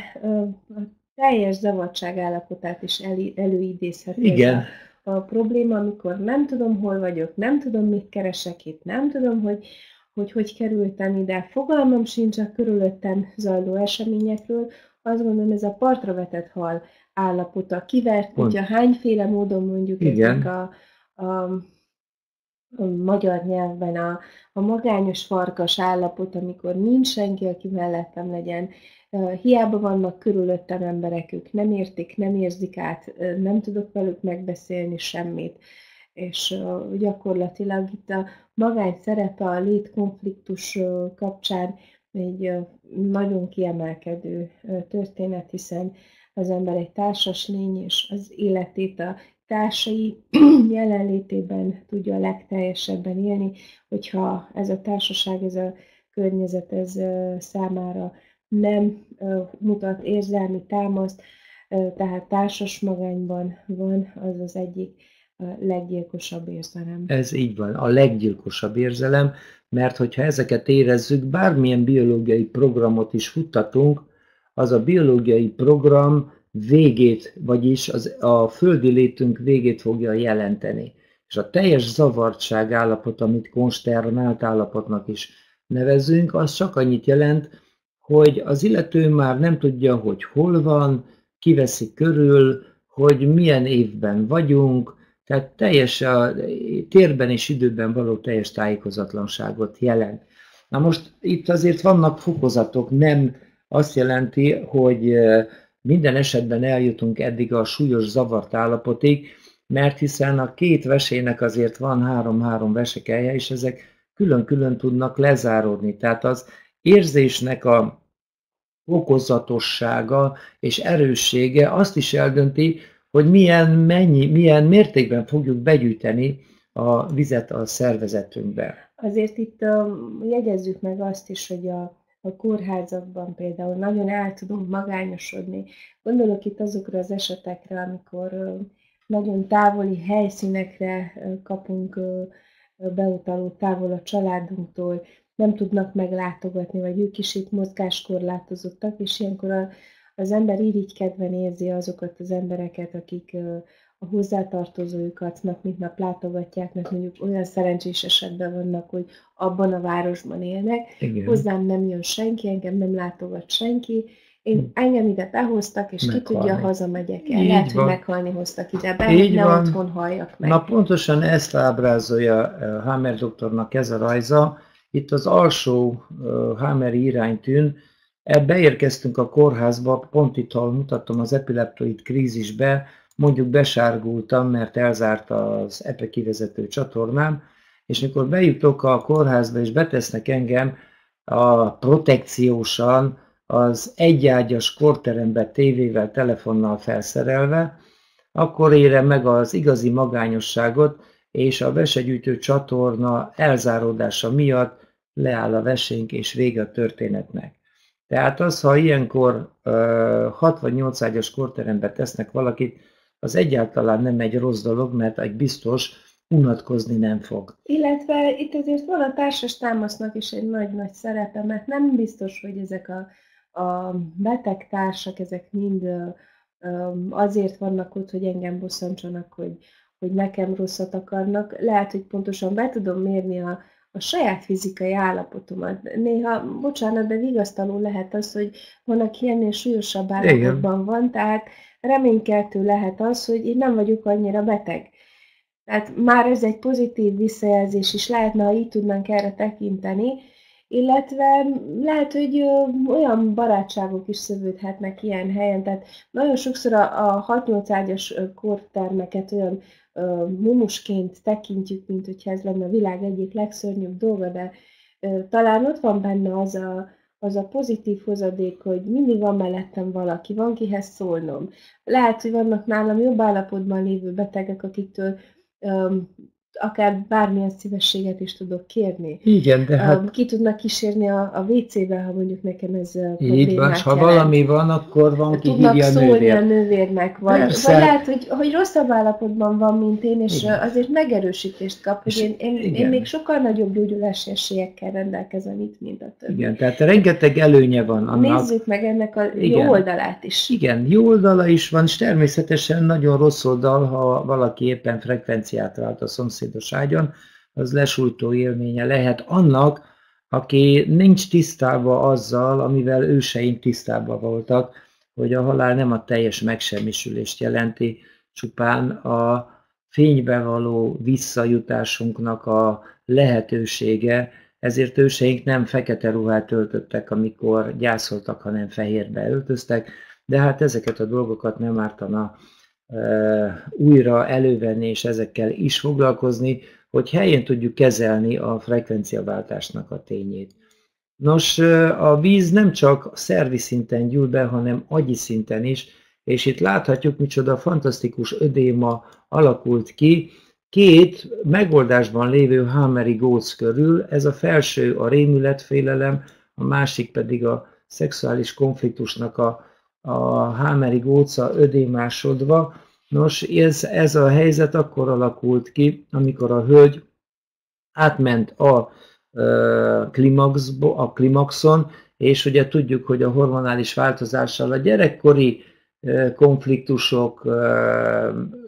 a teljes zavartság állapotát is elő, előidézheti Igen. A, a probléma, amikor nem tudom, hol vagyok, nem tudom, mit keresek itt, nem tudom, hogy hogy hogy kerültem ide, fogalmam sincs a körülöttem zajló eseményekről, azt gondolom ez a partra vetett hal állapota, kivert kutya, hányféle módon mondjuk Igen. ezek a, a a magyar nyelvben a, a magányos farkas állapot, amikor nincs senki, aki mellettem legyen, hiába vannak körülöttem emberek, ők nem értik, nem érzik át, nem tudok velük megbeszélni semmit, és gyakorlatilag itt a magány szerepe a létkonfliktus kapcsán egy nagyon kiemelkedő történet, hiszen az ember egy társas lény, és az életét a társai jelenlétében tudja a legteljesebben élni, hogyha ez a társaság, ez a környezet ez számára nem mutat érzelmi támaszt, tehát társas magányban van, az az egyik leggyilkosabb érzelem. Ez így van, a leggyilkosabb érzelem, mert hogyha ezeket érezzük, bármilyen biológiai programot is futtatunk, az a biológiai program végét, vagyis az, a földi létünk végét fogja jelenteni. És a teljes zavartság állapot, amit konsternált állapotnak is nevezünk, az csak annyit jelent, hogy az illető már nem tudja, hogy hol van, kiveszi körül, hogy milyen évben vagyunk, tehát teljes a térben és időben való teljes tájékozatlanságot jelent. Na most itt azért vannak fokozatok, nem azt jelenti, hogy minden esetben eljutunk eddig a súlyos zavart állapotig, mert hiszen a két vesének azért van három-három vesekelje, és ezek külön-külön tudnak lezáródni. Tehát az érzésnek a okozatossága és erőssége azt is eldönti, hogy milyen, mennyi, milyen mértékben fogjuk begyűjteni a vizet a szervezetünkbe. Azért itt uh, jegyezzük meg azt is, hogy a, a kórházakban például nagyon el tudunk magányosodni. Gondolok itt azokra az esetekre, amikor uh, nagyon távoli helyszínekre uh, kapunk uh, beutalót távol a családunktól, nem tudnak meglátogatni, vagy ők is itt mozgáskorlátozottak, és ilyenkor a, az ember irigykedven érzi azokat az embereket, akik a hozzátartozóikat nap mint nap látogatják, mert mondjuk olyan szerencsés esetben vannak, hogy abban a városban élnek, Igen. hozzám nem jön senki, engem nem látogat senki, én hm. engem ide behoztak, és meghalni. ki tudja, hazamegyek el. Így Lehet, van. hogy meghalni hoztak ide be, Így ne van. otthon halljak meg. Na pontosan ezt ábrázolja Hammer doktornak ez a rajza, itt az alsó Hámeri iránytűn beérkeztünk a kórházba, pont itt, ahol mutattam az epileptoid krízisbe, mondjuk besárgultam, mert elzárt az epe kivezető csatornám, és mikor bejutok a kórházba és betesznek engem a protekciósan az egyágyas korterembe tévével, telefonnal felszerelve, akkor érem meg az igazi magányosságot, és a vesegyűjtő csatorna elzáródása miatt leáll a vesénk, és vége a történetnek. Tehát az, ha ilyenkor 6 vagy 8 ágyas korterembe tesznek valakit, az egyáltalán nem egy rossz dolog, mert egy biztos unatkozni nem fog. Illetve itt azért van a társas támasznak is egy nagy-nagy szerepe, mert nem biztos, hogy ezek a, a beteg társak, ezek mind azért vannak ott, hogy engem bosszantsanak, hogy, hogy nekem rosszat akarnak. Lehet, hogy pontosan be tudom mérni a, a saját fizikai állapotomat. Néha, bocsánat, de vigasztaló lehet az, hogy van, aki ennél súlyosabb állapotban Igen. van, tehát reménykeltő lehet az, hogy én nem vagyok annyira beteg. Tehát már ez egy pozitív visszajelzés is lehetne, ha így tudnánk erre tekinteni, illetve lehet, hogy olyan barátságok is szövődhetnek ilyen helyen, tehát nagyon sokszor a, a 6-8 ágyas kortermeket olyan mumusként tekintjük, mint hogyha ez lenne a világ egyik legszörnyűbb dolga, de talán ott van benne az a, az a pozitív hozadék, hogy mindig van mellettem valaki, van kihez szólnom. Lehet, hogy vannak nálam jobb állapotban lévő betegek, akiktől akár bármilyen szívességet is tudok kérni. Igen, de hát... Ki tudnak kísérni a, a WC-be, ha mondjuk nekem ez Így van, ha valami van, akkor van, ki Tudnak hívja szólni nővér. a nővérnek, vagy, vagy lehet, hogy, hogy rosszabb állapotban van, mint én, és Igen. azért megerősítést kap, hogy én, én, én még sokkal nagyobb gyógyulási esélyekkel rendelkezem itt, mint a többi. Igen, tehát rengeteg előnye van annak. Nézzük meg ennek a Igen. jó oldalát is. Igen, jó oldala is van, és természetesen nagyon rossz oldal, ha valaki éppen frekvenciát vált a szomszéd szomszédos ágyon, az lesújtó élménye lehet annak, aki nincs tisztában azzal, amivel őseink tisztában voltak, hogy a halál nem a teljes megsemmisülést jelenti, csupán a fénybe való visszajutásunknak a lehetősége, ezért őseink nem fekete ruhát öltöttek, amikor gyászoltak, hanem fehérbe öltöztek, de hát ezeket a dolgokat nem ártana újra elővenni és ezekkel is foglalkozni, hogy helyén tudjuk kezelni a frekvenciaváltásnak a tényét. Nos, a víz nem csak szervi szinten gyűl be, hanem agyi szinten is, és itt láthatjuk, micsoda fantasztikus ödéma alakult ki, két megoldásban lévő Hammeri góc körül, ez a felső a rémületfélelem, a másik pedig a szexuális konfliktusnak a a hámeri góca ödémásodva. Nos, ez, ez a helyzet akkor alakult ki, amikor a hölgy átment a, klimaxbo, a klimaxon, és ugye tudjuk, hogy a hormonális változással a gyerekkori konfliktusok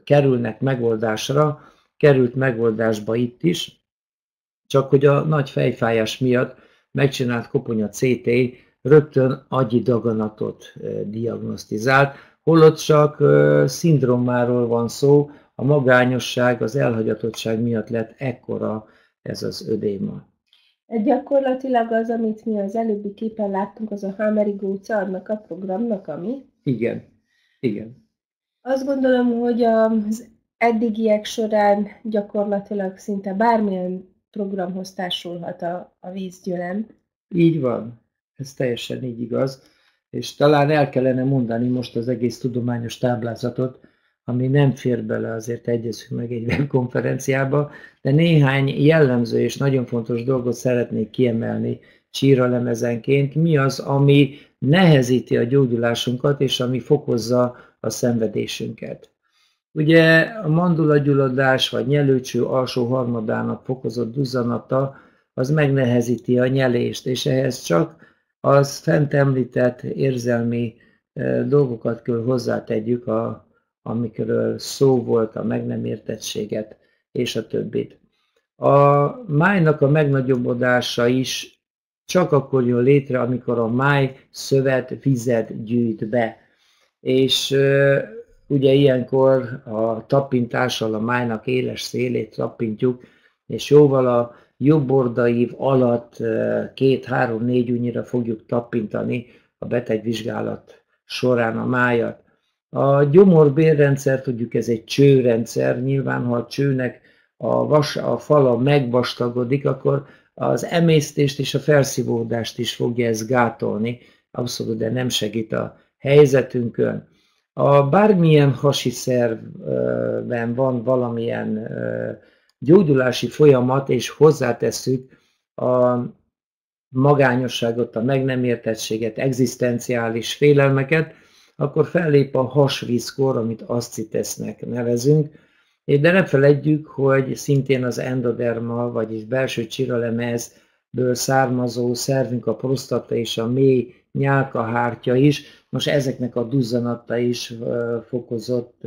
kerülnek megoldásra, került megoldásba itt is, csak hogy a nagy fejfájás miatt megcsinált koponya CT rögtön agyi daganatot diagnosztizált, holott csak szindrómáról van szó, a magányosság, az elhagyatottság miatt lett ekkora ez az ödéma. Gyakorlatilag az, amit mi az előbbi képen láttunk, az a Hameri Góca annak a programnak, ami? Igen, igen. Azt gondolom, hogy az eddigiek során gyakorlatilag szinte bármilyen programhoz társulhat a, a vízgyülem. Így van, ez teljesen így igaz, és talán el kellene mondani most az egész tudományos táblázatot, ami nem fér bele, azért egyezünk meg egy webkonferenciába, de néhány jellemző és nagyon fontos dolgot szeretnék kiemelni csíralemezenként. Mi az, ami nehezíti a gyógyulásunkat, és ami fokozza a szenvedésünket. Ugye a mandulagyulladás vagy nyelőcső alsó harmadának fokozott duzzanata az megnehezíti a nyelést, és ehhez csak az fent említett érzelmi dolgokat kell hozzátegyük, a, amikről szó volt, a meg nem értettséget, és a többit. A májnak a megnagyobbodása is csak akkor jön létre, amikor a máj szövet vizet gyűjt be. És ugye ilyenkor a tapintással a májnak éles szélét tapintjuk, és jóval a jobb ordaív alatt két-három-négy únyira fogjuk tapintani a betegvizsgálat során a májat. A gyomorbérrendszer, tudjuk, ez egy csőrendszer, nyilván ha a csőnek a, vas, a fala megvastagodik, akkor az emésztést és a felszívódást is fogja ez gátolni, abszolút, de nem segít a helyzetünkön. A bármilyen hasi szervben van valamilyen gyógyulási folyamat, és hozzátesszük a magányosságot, a meg nem értettséget, egzisztenciális félelmeket, akkor fellép a hasvízkor, amit aszcitesznek nevezünk, de ne feledjük, hogy szintén az endoderma, vagyis belső csiralemezből származó szervünk, a prostata és a mély nyálkahártya is, most ezeknek a duzzanata is fokozott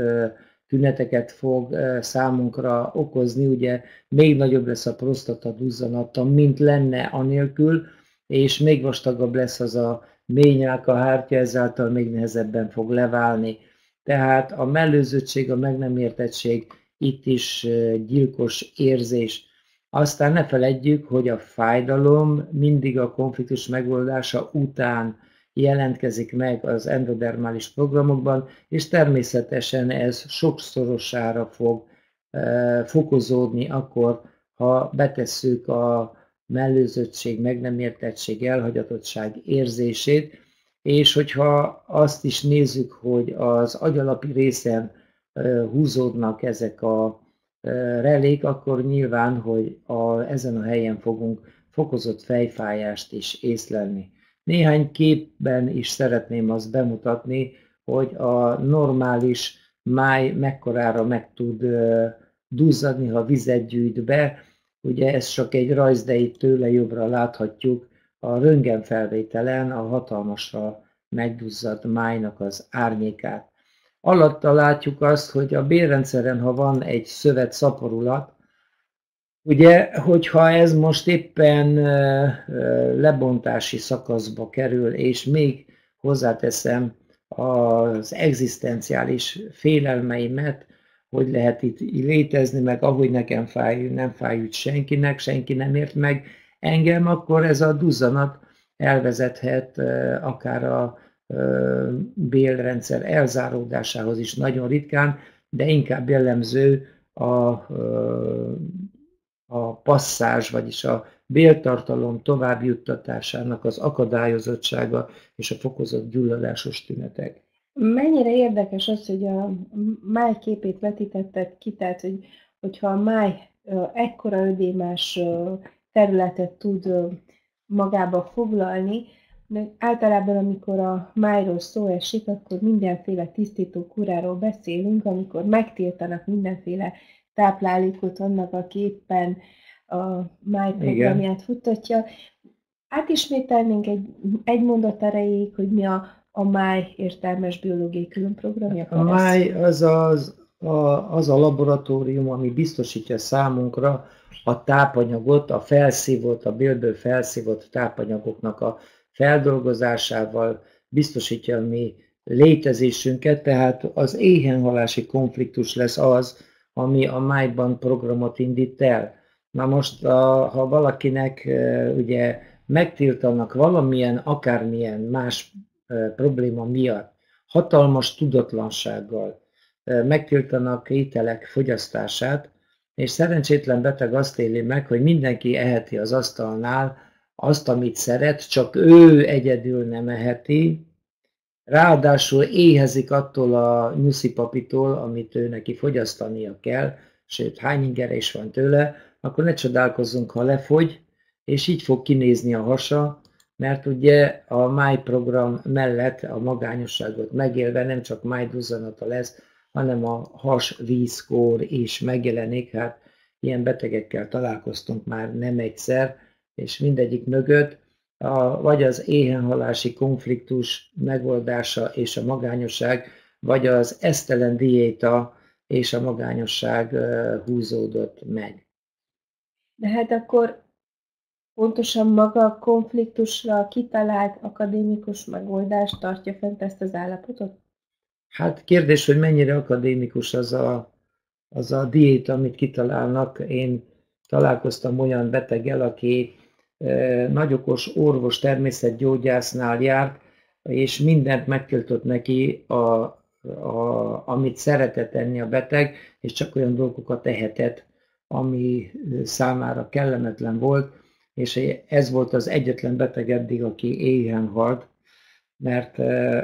tüneteket fog számunkra okozni, ugye még nagyobb lesz a prostata duzzanata, mint lenne anélkül, és még vastagabb lesz az a mély nyálkahártya, ezáltal még nehezebben fog leválni. Tehát a mellőzöttség, a meg nem értettség itt is gyilkos érzés. Aztán ne feledjük, hogy a fájdalom mindig a konfliktus megoldása után jelentkezik meg az endodermális programokban, és természetesen ez sokszorosára fog fokozódni akkor, ha betesszük a mellőzöttség, meg nem értettség, elhagyatottság érzését, és hogyha azt is nézzük, hogy az agyalapi részen húzódnak ezek a relék, akkor nyilván, hogy a, ezen a helyen fogunk fokozott fejfájást is észlelni. Néhány képben is szeretném azt bemutatni, hogy a normális máj mekkorára meg tud duzzadni, ha vizet gyűjt be. Ugye ez csak egy rajz, de itt tőle jobbra láthatjuk a röntgenfelvételen a hatalmasra megduzzadt májnak az árnyékát. Alatta látjuk azt, hogy a bérrendszeren, ha van egy szövet szaporulat, ugye, hogyha ez most éppen lebontási szakaszba kerül, és még hozzáteszem az egzisztenciális félelmeimet, hogy lehet itt létezni, meg ahogy nekem fáj, nem fáj úgy senkinek, senki nem ért meg engem, akkor ez a duzzanat elvezethet akár a bélrendszer elzáródásához is nagyon ritkán, de inkább jellemző a, a passzázs, vagyis a béltartalom továbbjuttatásának az akadályozottsága és a fokozott gyulladásos tünetek. Mennyire érdekes az, hogy a máj képét vetítetted ki, tehát hogy, hogyha a máj ekkora ödémás területet tud magába foglalni, de általában, amikor a májról szó esik, akkor mindenféle tisztító kuráról beszélünk, amikor megtiltanak mindenféle táplálékot annak, aki éppen a máj programját futtatja. Átismételnénk egy, egy mondat erejéig, hogy mi a, a máj értelmes biológiai különprogramja? A máj az, az, a, az a laboratórium, ami biztosítja számunkra a tápanyagot, a felszívott, a bélből felszívott tápanyagoknak a feldolgozásával biztosítja a mi létezésünket, tehát az éhenhalási konfliktus lesz az, ami a májban programot indít el. Na most, ha valakinek ugye megtiltanak valamilyen, akármilyen más probléma miatt, hatalmas tudatlansággal, megtiltanak ételek fogyasztását, és szerencsétlen beteg azt éli meg, hogy mindenki eheti az asztalnál azt, amit szeret, csak ő egyedül nem eheti, ráadásul éhezik attól a nyuszipapitól, amit ő neki fogyasztania kell, sőt, hány ingere is van tőle, akkor ne csodálkozzunk, ha lefogy, és így fog kinézni a hasa, mert ugye a máj program mellett a magányosságot megélve nem csak májduzzanata lesz, hanem a has vízkór is megjelenik, hát ilyen betegekkel találkoztunk már nem egyszer, és mindegyik mögött a, vagy az éhenhalási konfliktus megoldása és a magányosság, vagy az esztelen diéta és a magányosság húzódott meg. De hát akkor pontosan maga a konfliktusra kitalált akadémikus megoldás tartja fent ezt az állapotot? Hát kérdés, hogy mennyire akadémikus az a, az a diéta, amit kitalálnak. Én találkoztam olyan beteggel, aki nagyokos orvos természetgyógyásznál járt, és mindent megtiltott neki, a, a, amit szeretett enni a beteg, és csak olyan dolgokat tehetett, ami számára kellemetlen volt, és ez volt az egyetlen beteg eddig, aki éhen halt, mert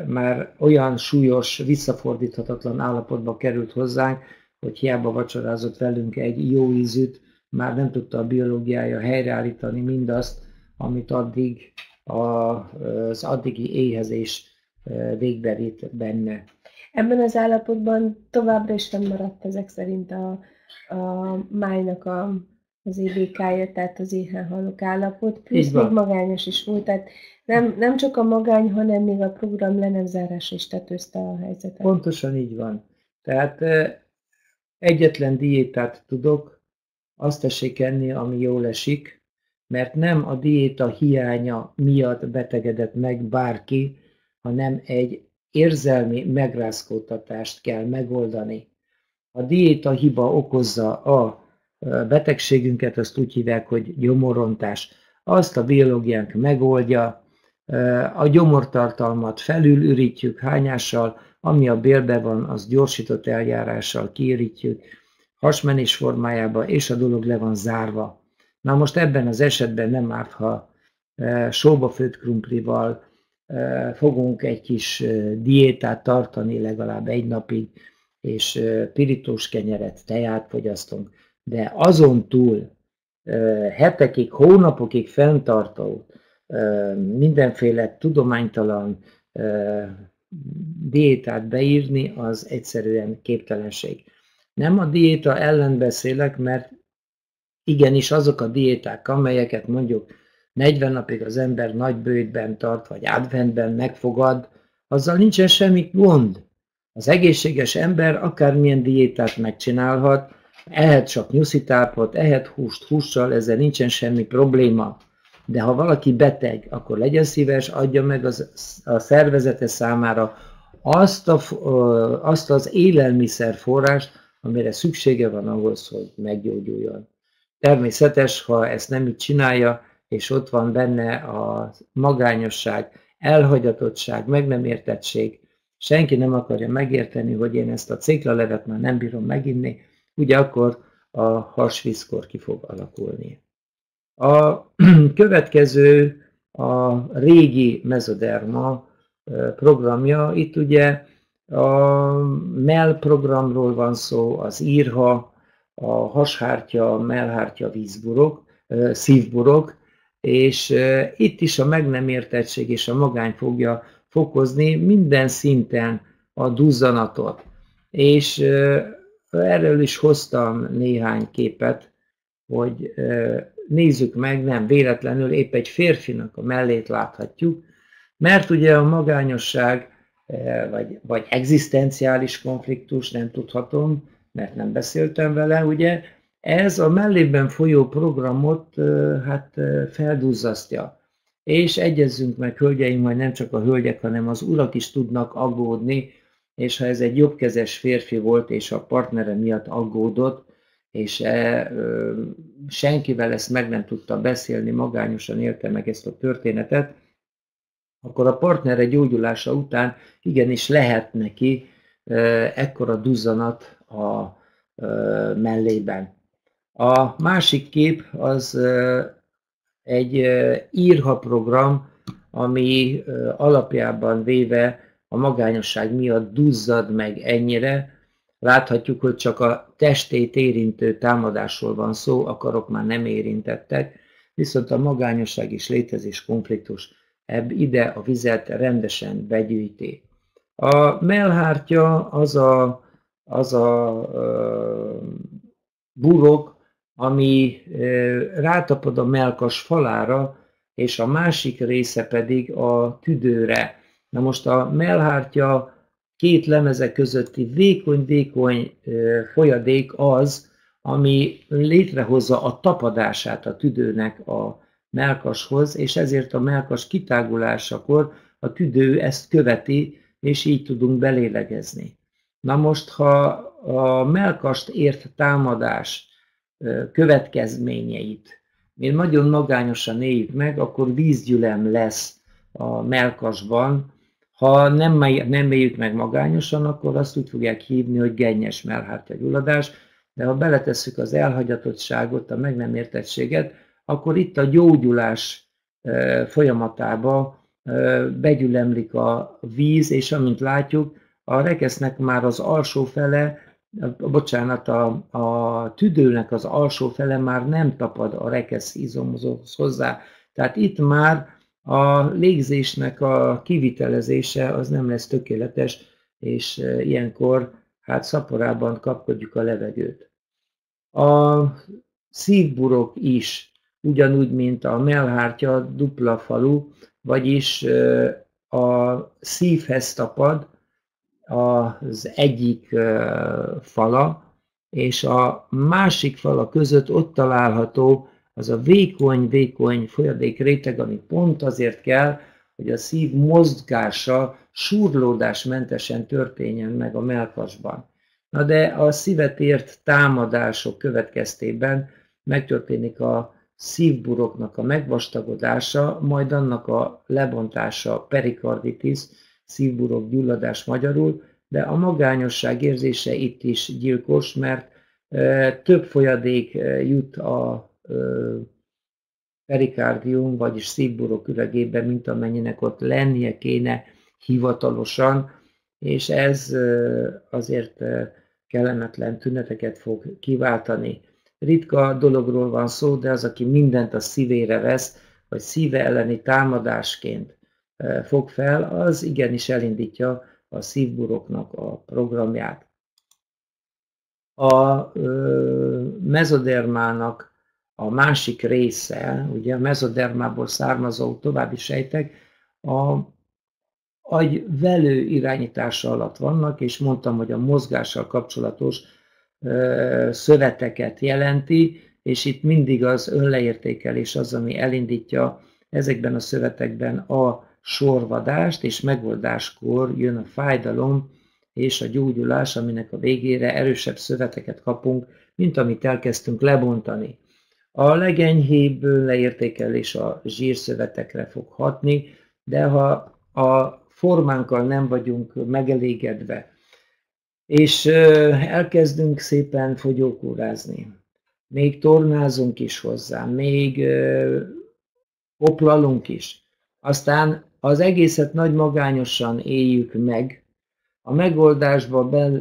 már olyan súlyos, visszafordíthatatlan állapotba került hozzánk, hogy hiába vacsorázott velünk egy jó ízűt, már nem tudta a biológiája helyreállítani mindazt, amit addig az addigi éhezés végberít benne. Ebben az állapotban továbbra is maradt ezek szerint a, a májnak a, az EBK-ja, tehát az éhenhalok állapot, plusz még magányos is volt, tehát nem, nem csak a magány, hanem még a program le nem zárása is tetőzte a helyzetet. Pontosan így van. Tehát egyetlen diétát tudok, azt tessék enni, ami jól esik, mert nem a diéta hiánya miatt betegedett meg bárki, hanem egy érzelmi megrázkódtatást kell megoldani. A diéta hiba okozza a betegségünket, azt úgy hívják, hogy gyomorontás. Azt a biológiánk megoldja, a gyomortartalmat felülürítjük hányással, ami a bélbe van, az gyorsított eljárással kiürítjük, hasmenés formájába, és a dolog le van zárva. Na most ebben az esetben nem árt, ha sóba főtt krumplival fogunk egy kis diétát tartani legalább egy napig, és pirítós kenyeret, teját fogyasztunk, de azon túl hetekig, hónapokig fenntartó mindenféle tudománytalan diétát beírni, az egyszerűen képtelenség. Nem a diéta ellen beszélek, mert igenis azok a diéták, amelyeket mondjuk 40 napig az ember nagy bőjtben tart, vagy adventben megfogad, azzal nincsen semmi gond. Az egészséges ember akármilyen diétát megcsinálhat, ehet csak nyuszitápot, ehet húst hússal, ezzel nincsen semmi probléma de ha valaki beteg, akkor legyen szíves, adja meg az, a szervezete számára azt, a, azt az élelmiszer forrást, amire szüksége van ahhoz, hogy meggyógyuljon. Természetes, ha ezt nem így csinálja, és ott van benne a magányosság, elhagyatottság, meg nem értettség, senki nem akarja megérteni, hogy én ezt a céklalevet már nem bírom meginni, ugye akkor a hasvízkor ki fog alakulni. A következő a régi mezoderma programja. Itt ugye a MEL programról van szó, az írha, a hashártya, mellhártya vízburok, szívburok, és itt is a meg nem értettség és a magány fogja fokozni minden szinten a duzzanatot. És erről is hoztam néhány képet, hogy nézzük meg, nem véletlenül épp egy férfinak a mellét láthatjuk, mert ugye a magányosság, vagy, vagy egzisztenciális konfliktus, nem tudhatom, mert nem beszéltem vele, ugye, ez a mellében folyó programot eh, hát eh, felduzzasztja. És egyezzünk meg, hölgyeim, hogy nem csak a hölgyek, hanem az urak is tudnak aggódni, és ha ez egy jobbkezes férfi volt, és a partnere miatt aggódott, és e, senkivel ezt meg nem tudta beszélni, magányosan élte meg ezt a történetet, akkor a partnere gyógyulása után igenis lehet neki ekkora duzzanat a mellében. A másik kép az egy írha program, ami alapjában véve a magányosság miatt duzzad meg ennyire. Láthatjuk, hogy csak a testét érintő támadásról van szó, a karok már nem érintettek, viszont a magányosság és létezés konfliktus ebb ide a vizet rendesen begyűjti. A mellhártya az a, az a uh, burok, ami rátapad a melkas falára, és a másik része pedig a tüdőre. Na most a mellhártya két lemeze közötti vékony-vékony folyadék az, ami létrehozza a tapadását a tüdőnek a melkashoz, és ezért a melkas kitágulásakor a tüdő ezt követi, és így tudunk belélegezni. Na most, ha a melkast ért támadás következményeit mi nagyon magányosan éljük meg, akkor vízgyülem lesz a melkasban. Ha nem, nem éljük meg magányosan, akkor azt úgy fogják hívni, hogy gennyes melhártya gyulladás, de ha beletesszük az elhagyatottságot, a meg nem értettséget, akkor itt a gyógyulás folyamatába begyülemlik a víz, és amint látjuk, a rekesznek már az alsó fele bocsánat, a, a tüdőnek az alsó fele már nem tapad a rekesz izomhoz hozzá. Tehát itt már a légzésnek a kivitelezése az nem lesz tökéletes, és ilyenkor hát szaporában kapkodjuk a levegőt. A szívburok is ugyanúgy, mint a melhártya dupla falu, vagyis a szívhez tapad, az egyik fala, és a másik fala között ott található az a vékony-vékony folyadék réteg, ami pont azért kell, hogy a szív mozgása súrlódásmentesen történjen meg a melkasban. Na de a szívet ért támadások következtében megtörténik a szívburoknak a megvastagodása, majd annak a lebontása, perikarditis, szívburok gyulladás magyarul, de a magányosság érzése itt is gyilkos, mert több folyadék jut a perikárdium, vagyis szívburok üregébe, mint amennyinek ott lennie kéne hivatalosan, és ez azért kellemetlen tüneteket fog kiváltani. Ritka dologról van szó, de az, aki mindent a szívére vesz, vagy szíve elleni támadásként fog fel, az igenis elindítja a szívburoknak a programját. A mezodermának a másik része, ugye a mezodermából származó további sejtek, a agyvelő irányítása alatt vannak, és mondtam, hogy a mozgással kapcsolatos szöveteket jelenti, és itt mindig az önleértékelés az, ami elindítja ezekben a szövetekben a sorvadást, és megoldáskor jön a fájdalom és a gyógyulás, aminek a végére erősebb szöveteket kapunk, mint amit elkezdtünk lebontani. A legenyhébb leértékelés a zsírszövetekre fog hatni, de ha a formánkkal nem vagyunk megelégedve, és elkezdünk szépen fogyókúrázni, még tornázunk is hozzá, még oplalunk is, aztán az egészet nagy magányosan éljük meg. A megoldásba bel,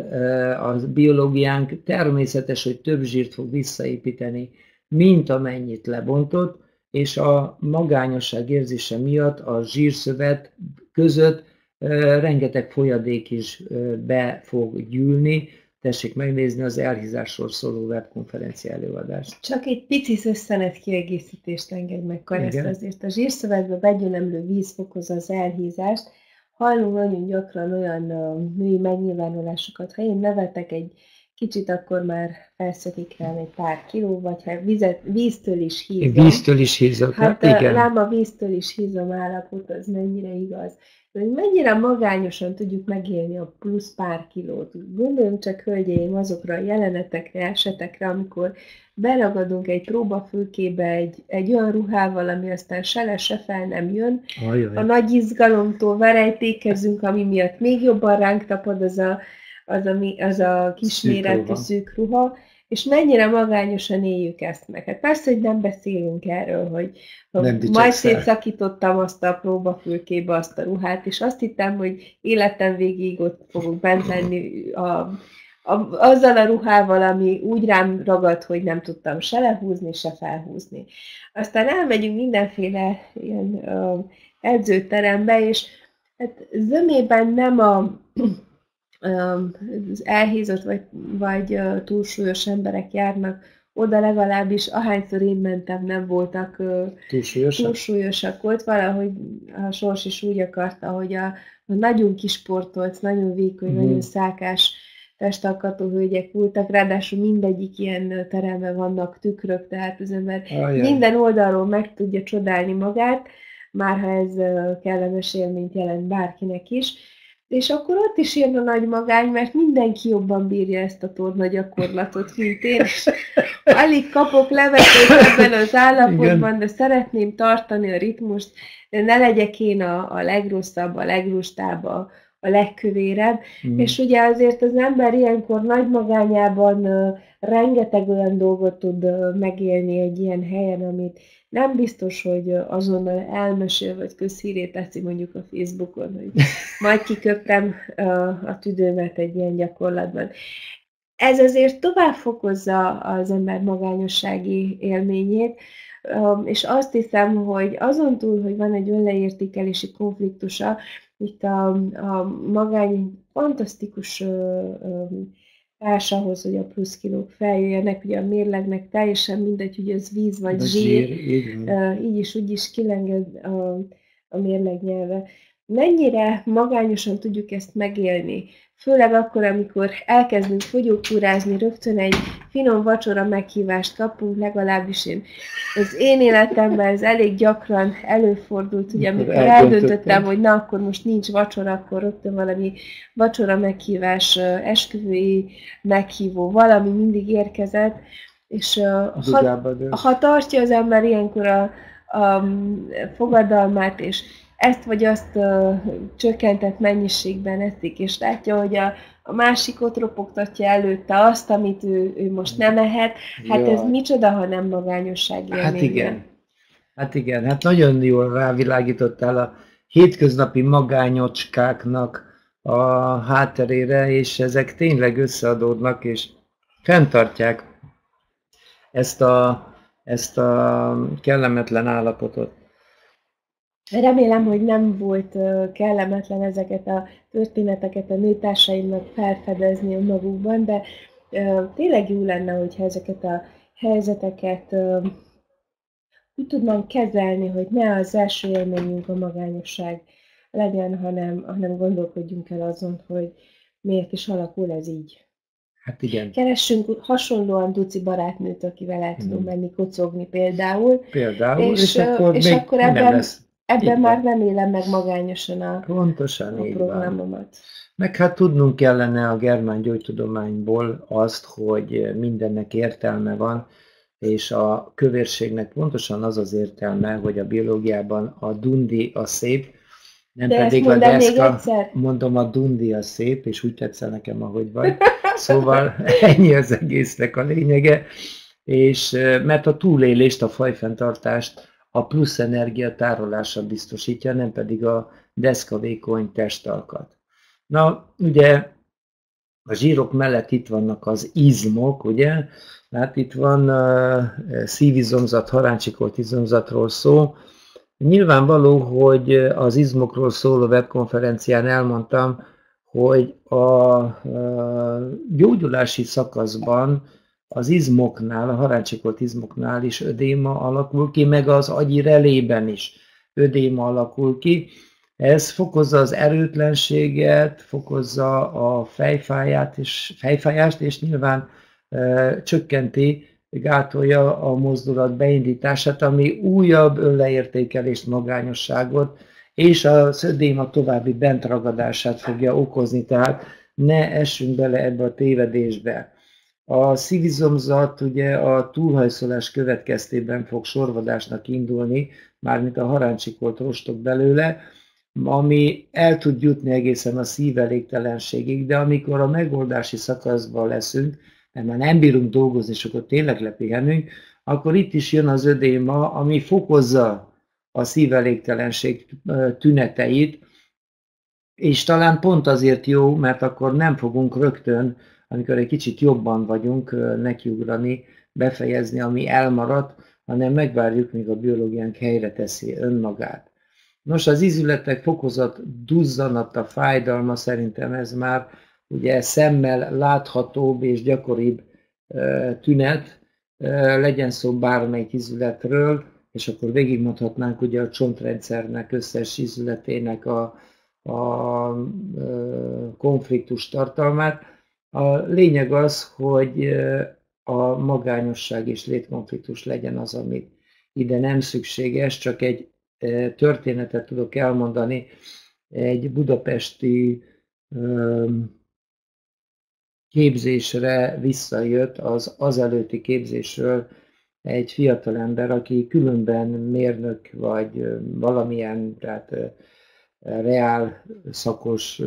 a biológiánk természetes, hogy több zsírt fog visszaépíteni, mint amennyit lebontott, és a magányosság érzése miatt a zsírszövet között rengeteg folyadék is be fog gyűlni, Tessék megnézni az elhízásról szóló webkonferencia előadást. Csak egy pici szösszenet kiegészítést engedj meg, Kareszt, azért a zsírszövetbe begyűlemlő víz fokozza az elhízást. Hallunk nagyon gyakran olyan női megnyilvánulásokat, ha én nevetek egy kicsit, akkor már felszökik rám egy pár kiló, vagy ha vizet, víztől is hízom. Víztől is hízok, hát, hát igen. Lám a víztől is hízom állapot, az mennyire igaz hogy mennyire magányosan tudjuk megélni a plusz pár kilót. Gondoljunk csak, hölgyeim, azokra a jelenetekre, esetekre, amikor beragadunk egy próbafülkébe egy, egy olyan ruhával, ami aztán se le, se fel nem jön. Ajaj. A nagy izgalomtól verejtékezünk, ami miatt még jobban ránk tapad az a, az, ami, az a kisméretű szűk ruha, és mennyire magányosan éljük ezt meg. Hát persze, hogy nem beszélünk erről, hogy, hogy majd szétszakítottam azt a próbafülkébe azt a ruhát, és azt hittem, hogy életem végig ott fogok bent lenni a, a, azzal a ruhával, ami úgy rám ragad, hogy nem tudtam se lehúzni, se felhúzni. Aztán elmegyünk mindenféle ilyen uh, edzőterembe, és hát zömében nem a elhízott vagy, vagy túlsúlyos emberek járnak oda legalábbis, ahányszor én mentem, nem voltak túlsúlyosak. túlsúlyosak. Ott valahogy a sors is úgy akarta, hogy a, a nagyon kisportolt, nagyon vékony, mm. nagyon szákás testalkatú hölgyek voltak, ráadásul mindegyik ilyen teremben vannak tükrök, tehát az ember Ajaj. minden oldalról meg tudja csodálni magát, már ha ez kellemes élményt jelent bárkinek is és akkor ott is jön a nagy magány, mert mindenki jobban bírja ezt a torna gyakorlatot, mint én, és alig kapok levetőt ebben az állapotban, Igen. de szeretném tartani a ritmust, de ne legyek én a, a legrosszabb, a legrustább, a, a legkövérebb, mm. és ugye azért az ember ilyenkor nagy magányában uh, rengeteg olyan dolgot tud uh, megélni egy ilyen helyen, amit nem biztos, hogy azonnal elmesél, vagy közhírét teszi mondjuk a Facebookon, hogy majd kiköptem a tüdőmet egy ilyen gyakorlatban. Ez azért tovább fokozza az ember magányossági élményét, és azt hiszem, hogy azon túl, hogy van egy önleértékelési konfliktusa, itt a, a magány fantasztikus társ ahhoz, hogy a plusz kilók feljöjjenek, ugye a mérlegnek teljesen mindegy, hogy ez víz vagy a zsír, zsír így, így is, úgy is kilenged a, a mérleg nyelve. Mennyire magányosan tudjuk ezt megélni, Főleg akkor, amikor elkezdünk fogyókúrázni, rögtön egy finom vacsora meghívást kapunk, legalábbis én. Az én életemben ez elég gyakran előfordult, ugye amikor eldöntöttem, hogy na, akkor most nincs vacsora, akkor rögtön valami vacsora meghívás, esküvői meghívó, valami mindig érkezett, és ha, ha tartja az ember ilyenkor a, a fogadalmát, és ezt vagy azt uh, csökkentett mennyiségben eszik, és látja, hogy a, a másik ott ropogtatja előtte azt, amit ő, ő most nem ehet. Hát Jaj. ez micsoda, ha nem magányosság élménye. Hát igen. Hát igen, hát nagyon jól rávilágítottál a hétköznapi magányocskáknak a hátterére, és ezek tényleg összeadódnak, és fenntartják ezt a, ezt a kellemetlen állapotot. Remélem, hogy nem volt kellemetlen ezeket a történeteket a nőtársaimnak felfedezni magukban, de tényleg jó lenne, hogyha ezeket a helyzeteket úgy tudnánk kezelni, hogy ne az első élményünk a magányosság legyen, hanem, hanem gondolkodjunk el azon, hogy miért is alakul ez így. Hát igen. Keressünk hasonlóan duci barátnőt, akivel el tudom hmm. menni kocogni például. Például, és, és akkor, és még akkor ebben, nem lesz Ebben már nem élem meg magányosan a, Pontosan a programomat. Van. Meg hát tudnunk kellene a germán gyógytudományból azt, hogy mindennek értelme van, és a kövérségnek pontosan az az értelme, hogy a biológiában a dundi a szép, nem De pedig a deszka, mondom a dundi a szép, és úgy tetszel nekem, ahogy vagy. Szóval ennyi az egésznek a lényege, és mert a túlélést, a fajfenntartást a plusz energia tárolása biztosítja, nem pedig a deszkavékony testalkat. Na, ugye a zsírok mellett itt vannak az izmok, ugye? Hát itt van uh, szívizomzat, haráncsikort izomzatról szó. Nyilvánvaló, hogy az izmokról szóló webkonferencián elmondtam, hogy a, a gyógyulási szakaszban az izmoknál, a harácsikolt izmoknál is ödéma alakul ki, meg az agyi relében is ödéma alakul ki. Ez fokozza az erőtlenséget, fokozza a fejfáját és, fejfájást, és nyilván e, csökkenti, gátolja a mozdulat beindítását, ami újabb önleértékelést, magányosságot, és a szödéma további bentragadását fogja okozni, tehát ne essünk bele ebbe a tévedésbe. A szívizomzat ugye a túlhajszolás következtében fog sorvadásnak indulni, mármint a haráncsikót rostok belőle. ami el tud jutni egészen a szívelégtelenségig, de amikor a megoldási szakaszban leszünk, mert már nem bírunk dolgozni, és akkor tényleg lepihenünk, akkor itt is jön az ödéma, ami fokozza a szívelégtelenség tüneteit, és talán pont azért jó, mert akkor nem fogunk rögtön, amikor egy kicsit jobban vagyunk, nekiugrani, befejezni, ami elmaradt, hanem megvárjuk, míg a biológiánk helyre teszi önmagát. Nos, az izületek fokozat duzzanata, fájdalma szerintem ez már ugye szemmel láthatóbb és gyakoribb tünet, legyen szó bármelyik izületről, és akkor végigmondhatnánk ugye a csontrendszernek összes izületének a, a konfliktus tartalmát. A lényeg az, hogy a magányosság és létkonfliktus legyen az, amit ide nem szükséges, csak egy történetet tudok elmondani. Egy budapesti képzésre visszajött az azelőtti képzésről egy fiatalember, aki különben mérnök vagy valamilyen, tehát reál szakos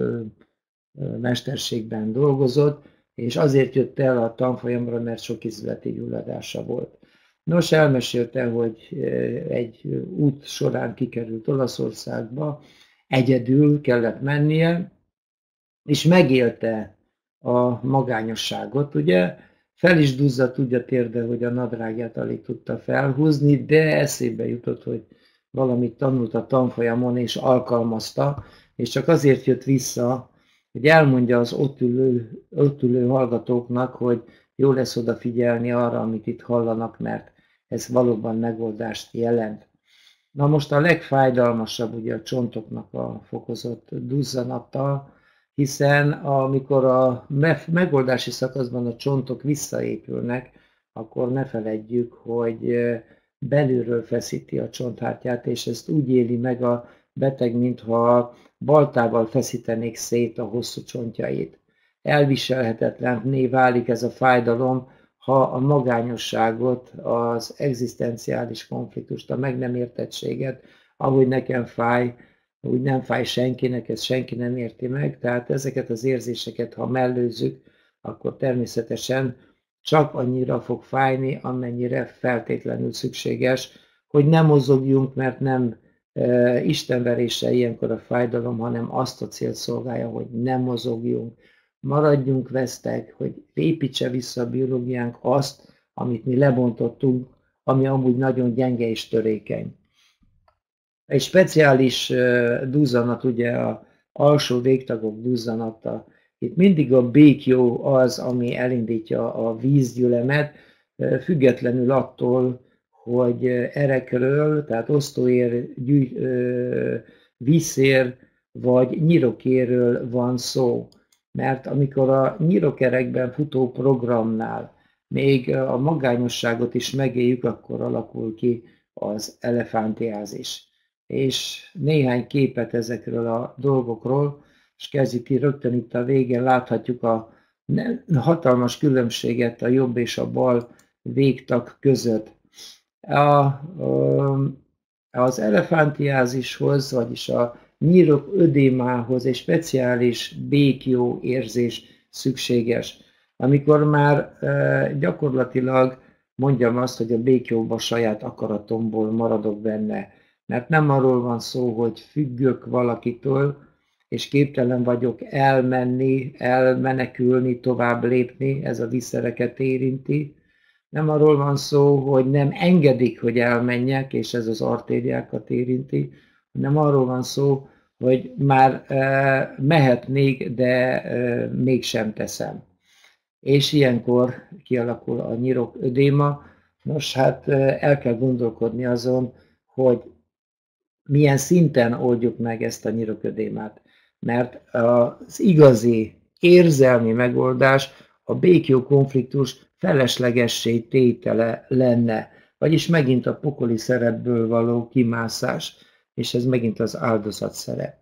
mesterségben dolgozott, és azért jött el a tanfolyamra, mert sok izleti gyulladása volt. Nos, elmesélte, hogy egy út során kikerült Olaszországba, egyedül kellett mennie, és megélte a magányosságot, ugye, fel is duzzadt úgy a térde, hogy a nadrágját alig tudta felhúzni, de eszébe jutott, hogy valamit tanult a tanfolyamon, és alkalmazta, és csak azért jött vissza, hogy elmondja az ott ülő, ott ülő hallgatóknak, hogy jó lesz odafigyelni arra, amit itt hallanak, mert ez valóban megoldást jelent. Na most a legfájdalmasabb ugye a csontoknak a fokozott duzzanata, hiszen amikor a megoldási szakaszban a csontok visszaépülnek, akkor ne feledjük, hogy belülről feszíti a csonthártyát, és ezt úgy éli meg a beteg, mintha baltával feszítenék szét a hosszú csontjait. Elviselhetetlenné válik ez a fájdalom, ha a magányosságot, az egzisztenciális konfliktust, a meg nem értettséget, ahogy nekem fáj, úgy nem fáj senkinek, ezt senki nem érti meg, tehát ezeket az érzéseket, ha mellőzzük, akkor természetesen csak annyira fog fájni, amennyire feltétlenül szükséges, hogy nem mozogjunk, mert nem istenverése ilyenkor a fájdalom, hanem azt a célt szolgálja, hogy nem mozogjunk, maradjunk vesztek, hogy építse vissza a biológiánk azt, amit mi lebontottunk, ami amúgy nagyon gyenge és törékeny. Egy speciális duzzanat, ugye a alsó végtagok duzzanata, itt mindig a békjó az, ami elindítja a vízgyülemet, függetlenül attól, hogy erekről, tehát osztóér, gyű, vízér vagy nyirokéről van szó mert amikor a nyirokerekben futó programnál még a magányosságot is megéljük, akkor alakul ki az elefántiázis. És néhány képet ezekről a dolgokról, és kezdjük ki rögtön itt a végén, láthatjuk a hatalmas különbséget a jobb és a bal végtag között. A, az elefántiázishoz, vagyis a nyírok ödémához egy speciális békjó érzés szükséges. Amikor már gyakorlatilag mondjam azt, hogy a békjóban saját akaratomból maradok benne. Mert nem arról van szó, hogy függök valakitől, és képtelen vagyok elmenni, elmenekülni, tovább lépni, ez a visszereket érinti. Nem arról van szó, hogy nem engedik, hogy elmenjek, és ez az artériákat érinti, hanem arról van szó, hogy már mehetnék, de mégsem teszem. És ilyenkor kialakul a nyirok ödéma. Nos, hát el kell gondolkodni azon, hogy milyen szinten oldjuk meg ezt a nyiroködémát. Mert az igazi érzelmi megoldás a békjó konfliktus feleslegessé tétele lenne, vagyis megint a pokoli szerepből való kimászás és ez megint az áldozat szerep.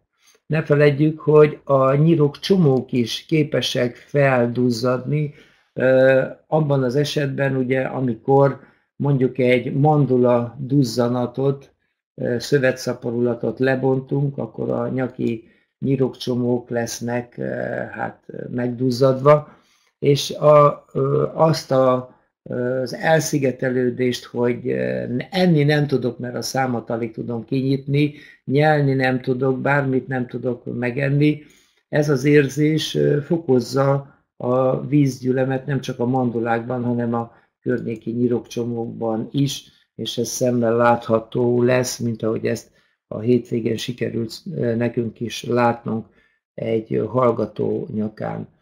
Ne feledjük, hogy a nyirok csomók is képesek felduzzadni, abban az esetben, ugye, amikor mondjuk egy mandula duzzanatot szövetszaporulatot lebontunk, akkor a nyaki nyirokcsomók lesznek hát megduzzadva, és a, azt a, az elszigetelődést, hogy enni nem tudok, mert a számat alig tudom kinyitni, nyelni nem tudok, bármit nem tudok megenni, ez az érzés fokozza a vízgyülemet nem csak a mandulákban, hanem a környéki nyirokcsomókban is, és ez szemmel látható lesz, mint ahogy ezt a hétvégén sikerült nekünk is látnunk egy hallgató nyakán.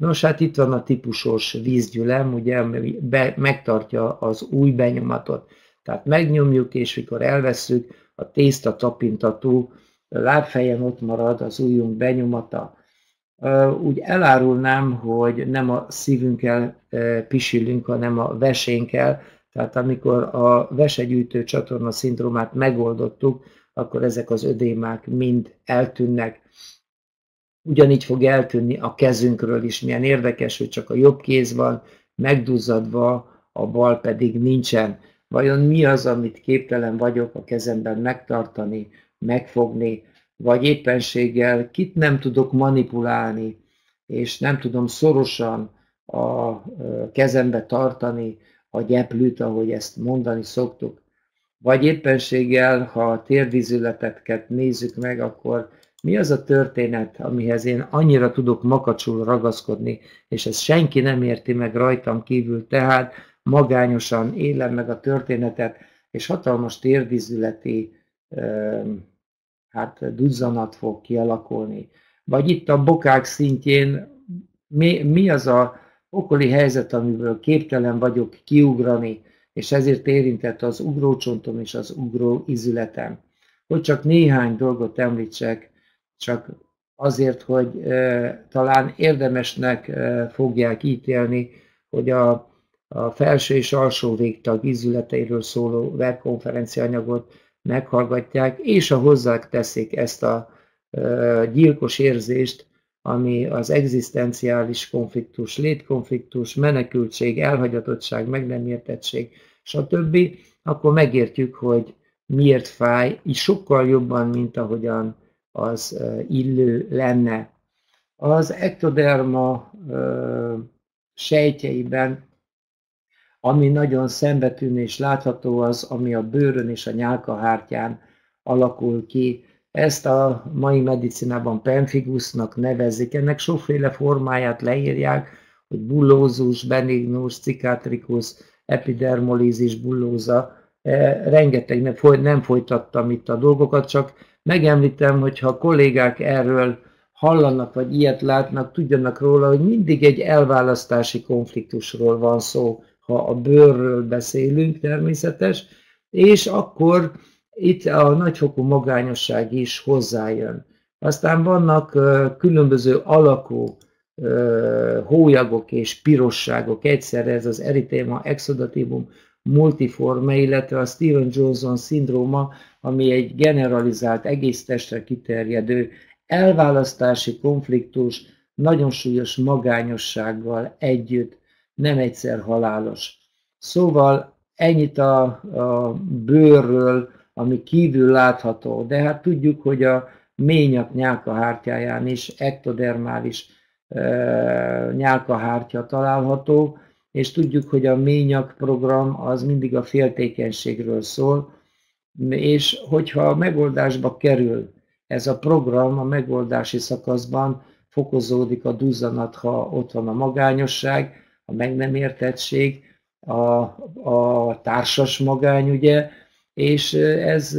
Nos, hát itt van a típusos vízgyülem, ugye, ami be, megtartja az új benyomatot. Tehát megnyomjuk, és mikor elveszük, a tészta tapintatú lábfejen ott marad az újunk benyomata. Úgy elárulnám, hogy nem a szívünkkel pisilünk, hanem a vesénkkel, tehát amikor a vesegyűjtő csatorna szindrómát megoldottuk, akkor ezek az ödémák mind eltűnnek. Ugyanígy fog eltűnni a kezünkről is. Milyen érdekes, hogy csak a jobb kéz van megduzzadva, a bal pedig nincsen. Vajon mi az, amit képtelen vagyok a kezemben megtartani, megfogni, vagy éppenséggel kit nem tudok manipulálni, és nem tudom szorosan a kezembe tartani a gyeplőt, ahogy ezt mondani szoktuk. Vagy éppenséggel, ha a térdvízületetket nézzük meg, akkor mi az a történet, amihez én annyira tudok makacsul ragaszkodni, és ezt senki nem érti meg rajtam kívül, tehát magányosan élem meg a történetet, és hatalmas térdvízületi hát duzzanat fog kialakulni. Vagy itt a bokák szintjén mi, mi az a okoli helyzet, amiből képtelen vagyok kiugrani, és ezért érintett az ugrócsontom és az ugró izületem. Hogy csak néhány dolgot említsek, csak azért, hogy talán érdemesnek fogják ítélni, hogy a, a felső és alsó végtag izületeiről szóló webkonferencia anyagot meghallgatják, és a hozzák teszik ezt a gyilkos érzést, ami az egzisztenciális konfliktus, létkonfliktus, menekültség, elhagyatottság, meg nem értettség, stb., akkor megértjük, hogy miért fáj, így sokkal jobban, mint ahogyan az illő lenne. Az ektoderma sejtjeiben, ami nagyon szembetűnő és látható az, ami a bőrön és a nyálkahártyán alakul ki, ezt a mai medicinában pemphigus-nak nevezik, ennek sokféle formáját leírják, hogy bullózus, benignus, cicatricus, epidermolízis, bullóza, e, rengeteg nem folytattam itt a dolgokat, csak megemlítem, hogy ha a kollégák erről hallanak, vagy ilyet látnak, tudjanak róla, hogy mindig egy elválasztási konfliktusról van szó, ha a bőrről beszélünk, természetes, és akkor itt a nagyfokú magányosság is hozzájön. Aztán vannak különböző alakú hólyagok és pirosságok. Egyszerre ez az eritéma exodatívum multiforme, illetve a Steven Johnson szindróma, ami egy generalizált, egész testre kiterjedő elválasztási konfliktus, nagyon súlyos magányossággal együtt, nem egyszer halálos. Szóval ennyit a, a bőrről, ami kívül látható, de hát tudjuk, hogy a ményak nyálkahártyáján is ektodermális e, nyálkahártya található, és tudjuk, hogy a ményak program az mindig a féltékenységről szól, és hogyha a megoldásba kerül ez a program a megoldási szakaszban, fokozódik a duzzanat, ha ott van a magányosság, a meg nem értettség, a, a társas magány, ugye, és ez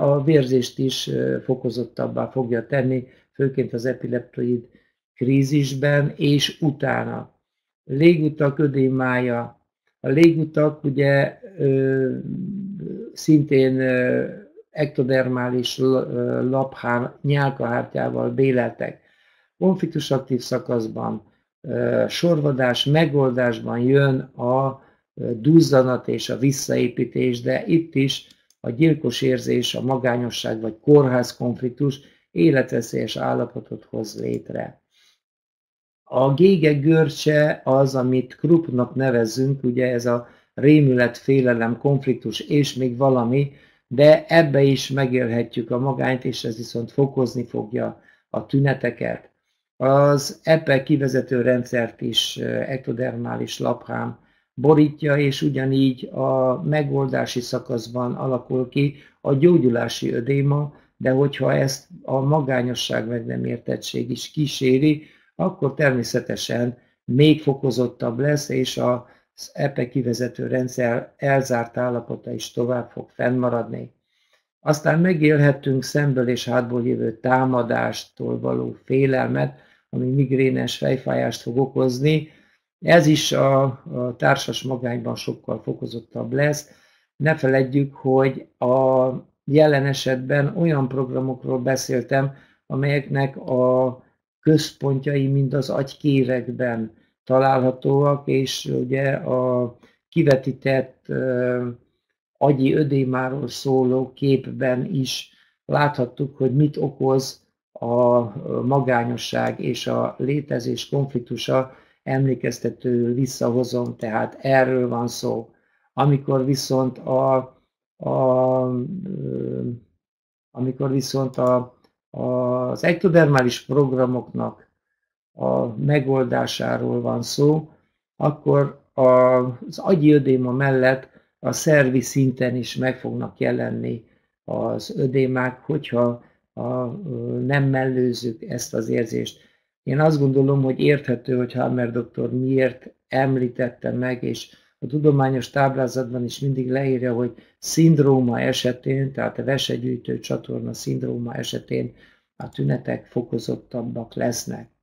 a vérzést is fokozottabbá fogja tenni, főként az epileptoid krízisben, és utána. Légutak ödémája. A légutak ugye szintén ektodermális laphán, nyálkahártyával béleltek. Konfliktus aktív szakaszban, sorvadás megoldásban jön a duzzanat és a visszaépítés, de itt is a gyilkos érzés, a magányosság vagy kórház konfliktus életveszélyes állapotot hoz létre. A gége görcse az, amit Kruppnak nevezünk, ugye ez a rémület, félelem, konfliktus és még valami, de ebbe is megélhetjük a magányt, és ez viszont fokozni fogja a tüneteket. Az EPE kivezető rendszert is ektodermális laphám borítja, és ugyanígy a megoldási szakaszban alakul ki a gyógyulási ödéma, de hogyha ezt a magányosság meg nem értettség is kíséri, akkor természetesen még fokozottabb lesz, és az EPE kivezető rendszer elzárt állapota is tovább fog fennmaradni. Aztán megélhettünk szemből és hátból jövő támadástól való félelmet, ami migrénes fejfájást fog okozni. Ez is a, a társas magányban sokkal fokozottabb lesz. Ne feledjük, hogy a jelen esetben olyan programokról beszéltem, amelyeknek a központjai mind az agykérekben találhatóak, és ugye a kivetített agyi ödémáról szóló képben is láthattuk, hogy mit okoz a magányosság és a létezés konfliktusa, emlékeztető visszahozom, tehát erről van szó. Amikor viszont a, a amikor viszont a, az ektodermális programoknak a megoldásáról van szó, akkor az agyi ödéma mellett a szervi szinten is meg fognak jelenni az ödémák, hogyha a, nem mellőzzük ezt az érzést. Én azt gondolom, hogy érthető, hogy Hammer doktor miért említette meg, és a tudományos táblázatban is mindig leírja, hogy szindróma esetén, tehát a vesegyűjtő csatorna szindróma esetén a tünetek fokozottabbak lesznek.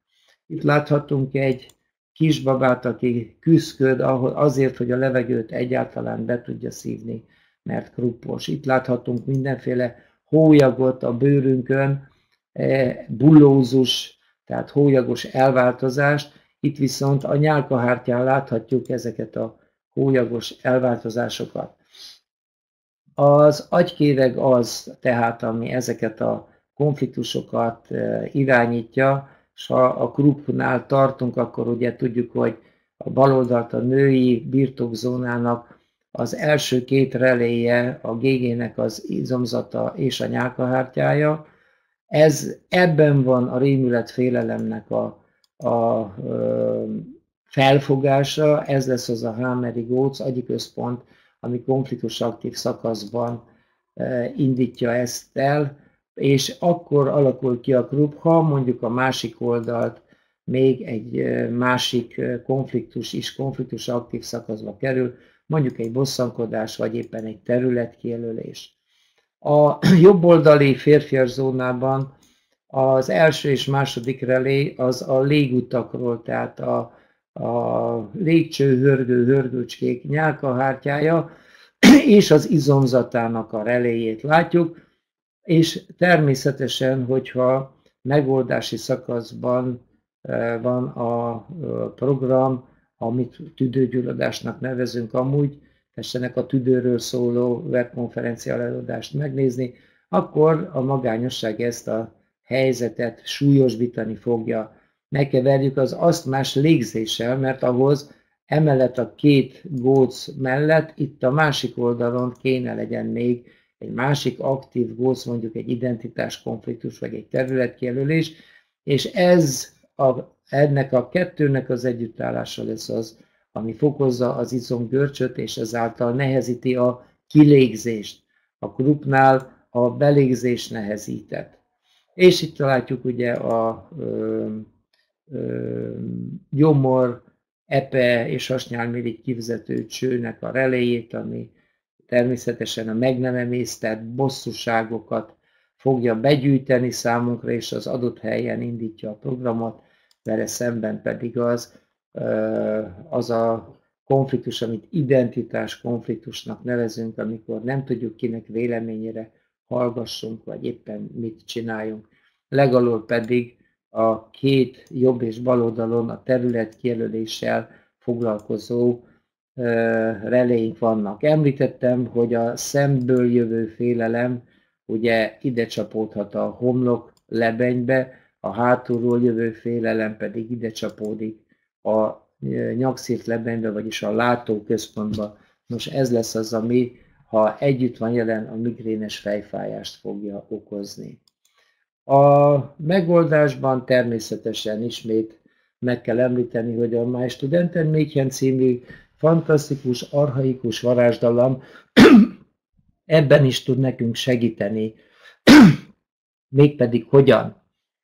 Itt láthatunk egy kisbabát, aki küzdköd azért, hogy a levegőt egyáltalán be tudja szívni, mert kruppos. Itt láthatunk mindenféle hólyagot a bőrünkön, e, bullózus, tehát hólyagos elváltozást, itt viszont a nyálkahártyán láthatjuk ezeket a hólyagos elváltozásokat. Az agykéreg az tehát, ami ezeket a konfliktusokat e, irányítja, és ha a krupnál tartunk, akkor ugye tudjuk, hogy a baloldalt a női birtokzónának az első két reléje, a GG-nek az izomzata és a nyálkahártyája. Ez, ebben van a rémület félelemnek a, a, a felfogása, ez lesz az a Hámeri Góc agyi központ, ami konfliktus aktív szakaszban indítja ezt el, és akkor alakul ki a grup, ha mondjuk a másik oldalt még egy másik konfliktus is konfliktus aktív szakaszba kerül, mondjuk egy bosszankodás, vagy éppen egy területkijelölés. A jobboldali férfias zónában az első és második relé az a légutakról, tehát a, a légcső, hörgő, hörgőcskék nyálkahártyája, és az izomzatának a reléjét látjuk, és természetesen, hogyha megoldási szakaszban van a program, amit tüdőgyulladásnak nevezünk amúgy, tessenek a tüdőről szóló webkonferencia előadást megnézni, akkor a magányosság ezt a helyzetet súlyosbítani fogja. Megkeverjük az asztmás légzéssel, mert ahhoz emellett a két góc mellett itt a másik oldalon kéne legyen még egy másik aktív góc, mondjuk egy identitás konfliktus, vagy egy területkijelölés, és ez a, ennek a kettőnek az együttállása lesz az, ami fokozza az izomgörcsöt, és ezáltal nehezíti a kilégzést. A krupnál a belégzés nehezített. És itt látjuk ugye a ö, ö, gyomor, epe és hasnyálmirigy kivezető csőnek a reléjét, ami természetesen a meg nem emésztett bosszúságokat fogja begyűjteni számunkra, és az adott helyen indítja a programot, vele szemben pedig az, az a konfliktus, amit identitás konfliktusnak nevezünk, amikor nem tudjuk kinek véleményére hallgassunk, vagy éppen mit csináljunk. Legalul pedig a két jobb és bal oldalon a terület kijelöléssel foglalkozó reléink vannak. Említettem, hogy a szemből jövő félelem ugye ide csapódhat a homlok lebenybe, a hátulról jövő félelem pedig ide csapódik a nyakszírt lebenybe, vagyis a látóközpontba. Nos, ez lesz az, ami ha együtt van jelen, a migrénes fejfájást fogja okozni. A megoldásban természetesen ismét meg kell említeni, hogy a My Studenten Mädchen című fantasztikus, arhaikus varázsdalom ebben is tud nekünk segíteni. Mégpedig hogyan?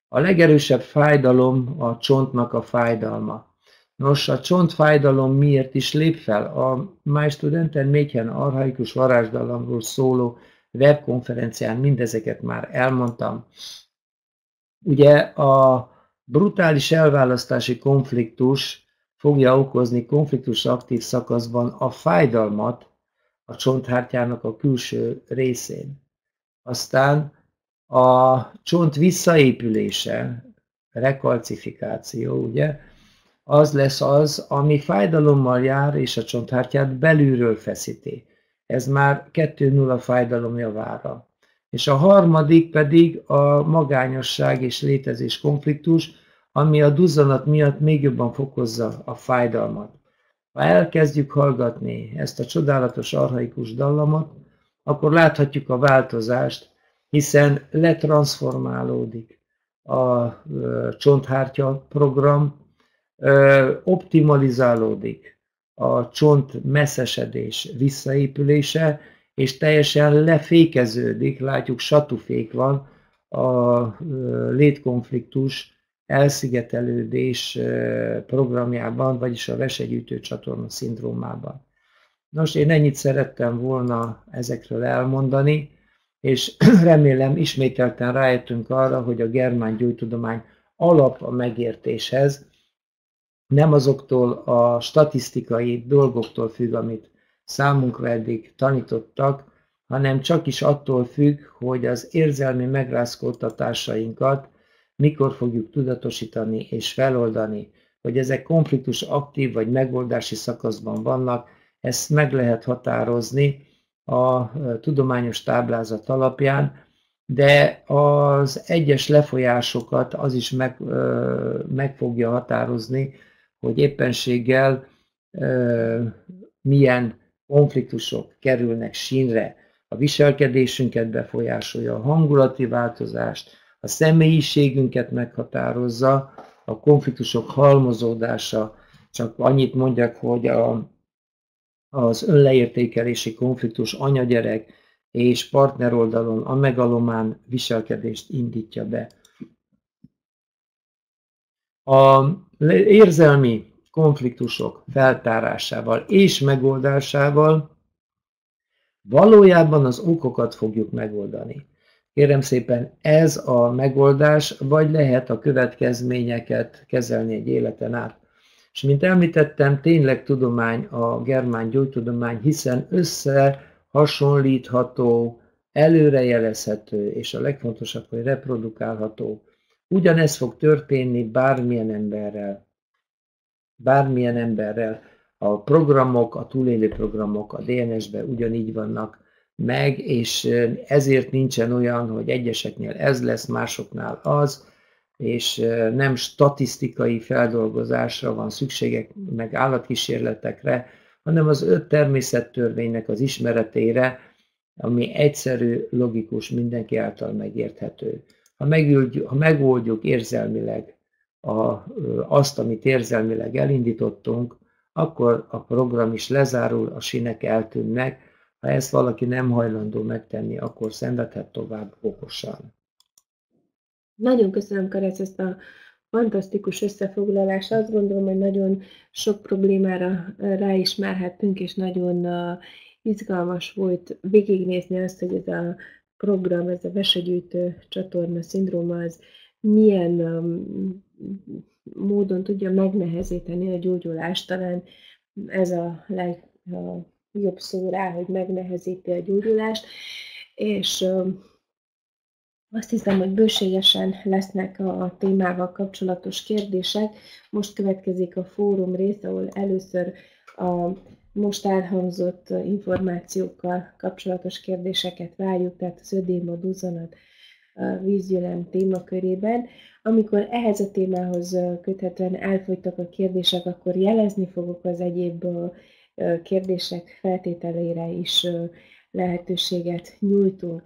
A legerősebb fájdalom a csontnak a fájdalma. Nos, a csontfájdalom miért is lép fel? A My Studenten Mädchen arhaikus varázsdalomról szóló webkonferencián mindezeket már elmondtam. Ugye a brutális elválasztási konfliktus fogja okozni konfliktus aktív szakaszban a fájdalmat a csonthártyának a külső részén. Aztán a csont visszaépülése, rekalcifikáció, ugye, az lesz az, ami fájdalommal jár, és a csonthártyát belülről feszíti. Ez már 2-0 fájdalom javára. És a harmadik pedig a magányosság és létezés konfliktus, ami a duzzanat miatt még jobban fokozza a fájdalmat. Ha elkezdjük hallgatni ezt a csodálatos arhaikus dallamot, akkor láthatjuk a változást, hiszen letransformálódik a csonthártya program, optimalizálódik a csont messzesedés visszaépülése, és teljesen lefékeződik, látjuk satufék van a létkonfliktus elszigetelődés programjában, vagyis a vesegyűjtő csatorna szindrómában. Nos, én ennyit szerettem volna ezekről elmondani, és remélem ismételten rájöttünk arra, hogy a germán gyógytudomány alap a megértéshez, nem azoktól a statisztikai dolgoktól függ, amit számunkra eddig tanítottak, hanem csak is attól függ, hogy az érzelmi megrázkódtatásainkat mikor fogjuk tudatosítani és feloldani, hogy ezek konfliktus aktív vagy megoldási szakaszban vannak, ezt meg lehet határozni a tudományos táblázat alapján, de az egyes lefolyásokat az is meg, meg fogja határozni, hogy éppenséggel milyen konfliktusok kerülnek sínre, a viselkedésünket befolyásolja, a hangulati változást, a személyiségünket meghatározza, a konfliktusok halmozódása, csak annyit mondjak, hogy a, az önleértékelési konfliktus anyagyerek és partneroldalon a megalomán viselkedést indítja be. A érzelmi konfliktusok feltárásával és megoldásával valójában az okokat fogjuk megoldani. Kérem szépen, ez a megoldás, vagy lehet a következményeket kezelni egy életen át. És mint említettem, tényleg tudomány a germán gyógytudomány, hiszen összehasonlítható, előrejelezhető, és a legfontosabb, hogy reprodukálható. Ugyanez fog történni bármilyen emberrel. Bármilyen emberrel. A programok, a túlélő programok a DNS-ben ugyanígy vannak meg, és ezért nincsen olyan, hogy egyeseknél ez lesz, másoknál az, és nem statisztikai feldolgozásra van szükségek, meg állatkísérletekre, hanem az öt természettörvénynek az ismeretére, ami egyszerű, logikus, mindenki által megérthető. Ha, megüldjük, ha megoldjuk érzelmileg a, azt, amit érzelmileg elindítottunk, akkor a program is lezárul, a sinek eltűnnek, ha ezt valaki nem hajlandó megtenni, akkor szenvedhet tovább okosan. Nagyon köszönöm, Karec, ezt a fantasztikus összefoglalást. Azt gondolom, hogy nagyon sok problémára ráismerhettünk, és nagyon izgalmas volt végignézni azt, hogy ez a program, ez a vesegyűjtő csatorna szindróma, az milyen módon tudja megnehezíteni a gyógyulást. Talán ez a leg, a jobb szó rá, hogy megnehezíti a gyógyulást, és azt hiszem, hogy bőségesen lesznek a témával kapcsolatos kérdések. Most következik a fórum rész, ahol először a most elhangzott információkkal kapcsolatos kérdéseket várjuk, tehát az ödéma, duzzanat, a vízgyülem témakörében. Amikor ehhez a témához köthetően elfogytak a kérdések, akkor jelezni fogok az egyéb kérdések feltételére is lehetőséget nyújtunk.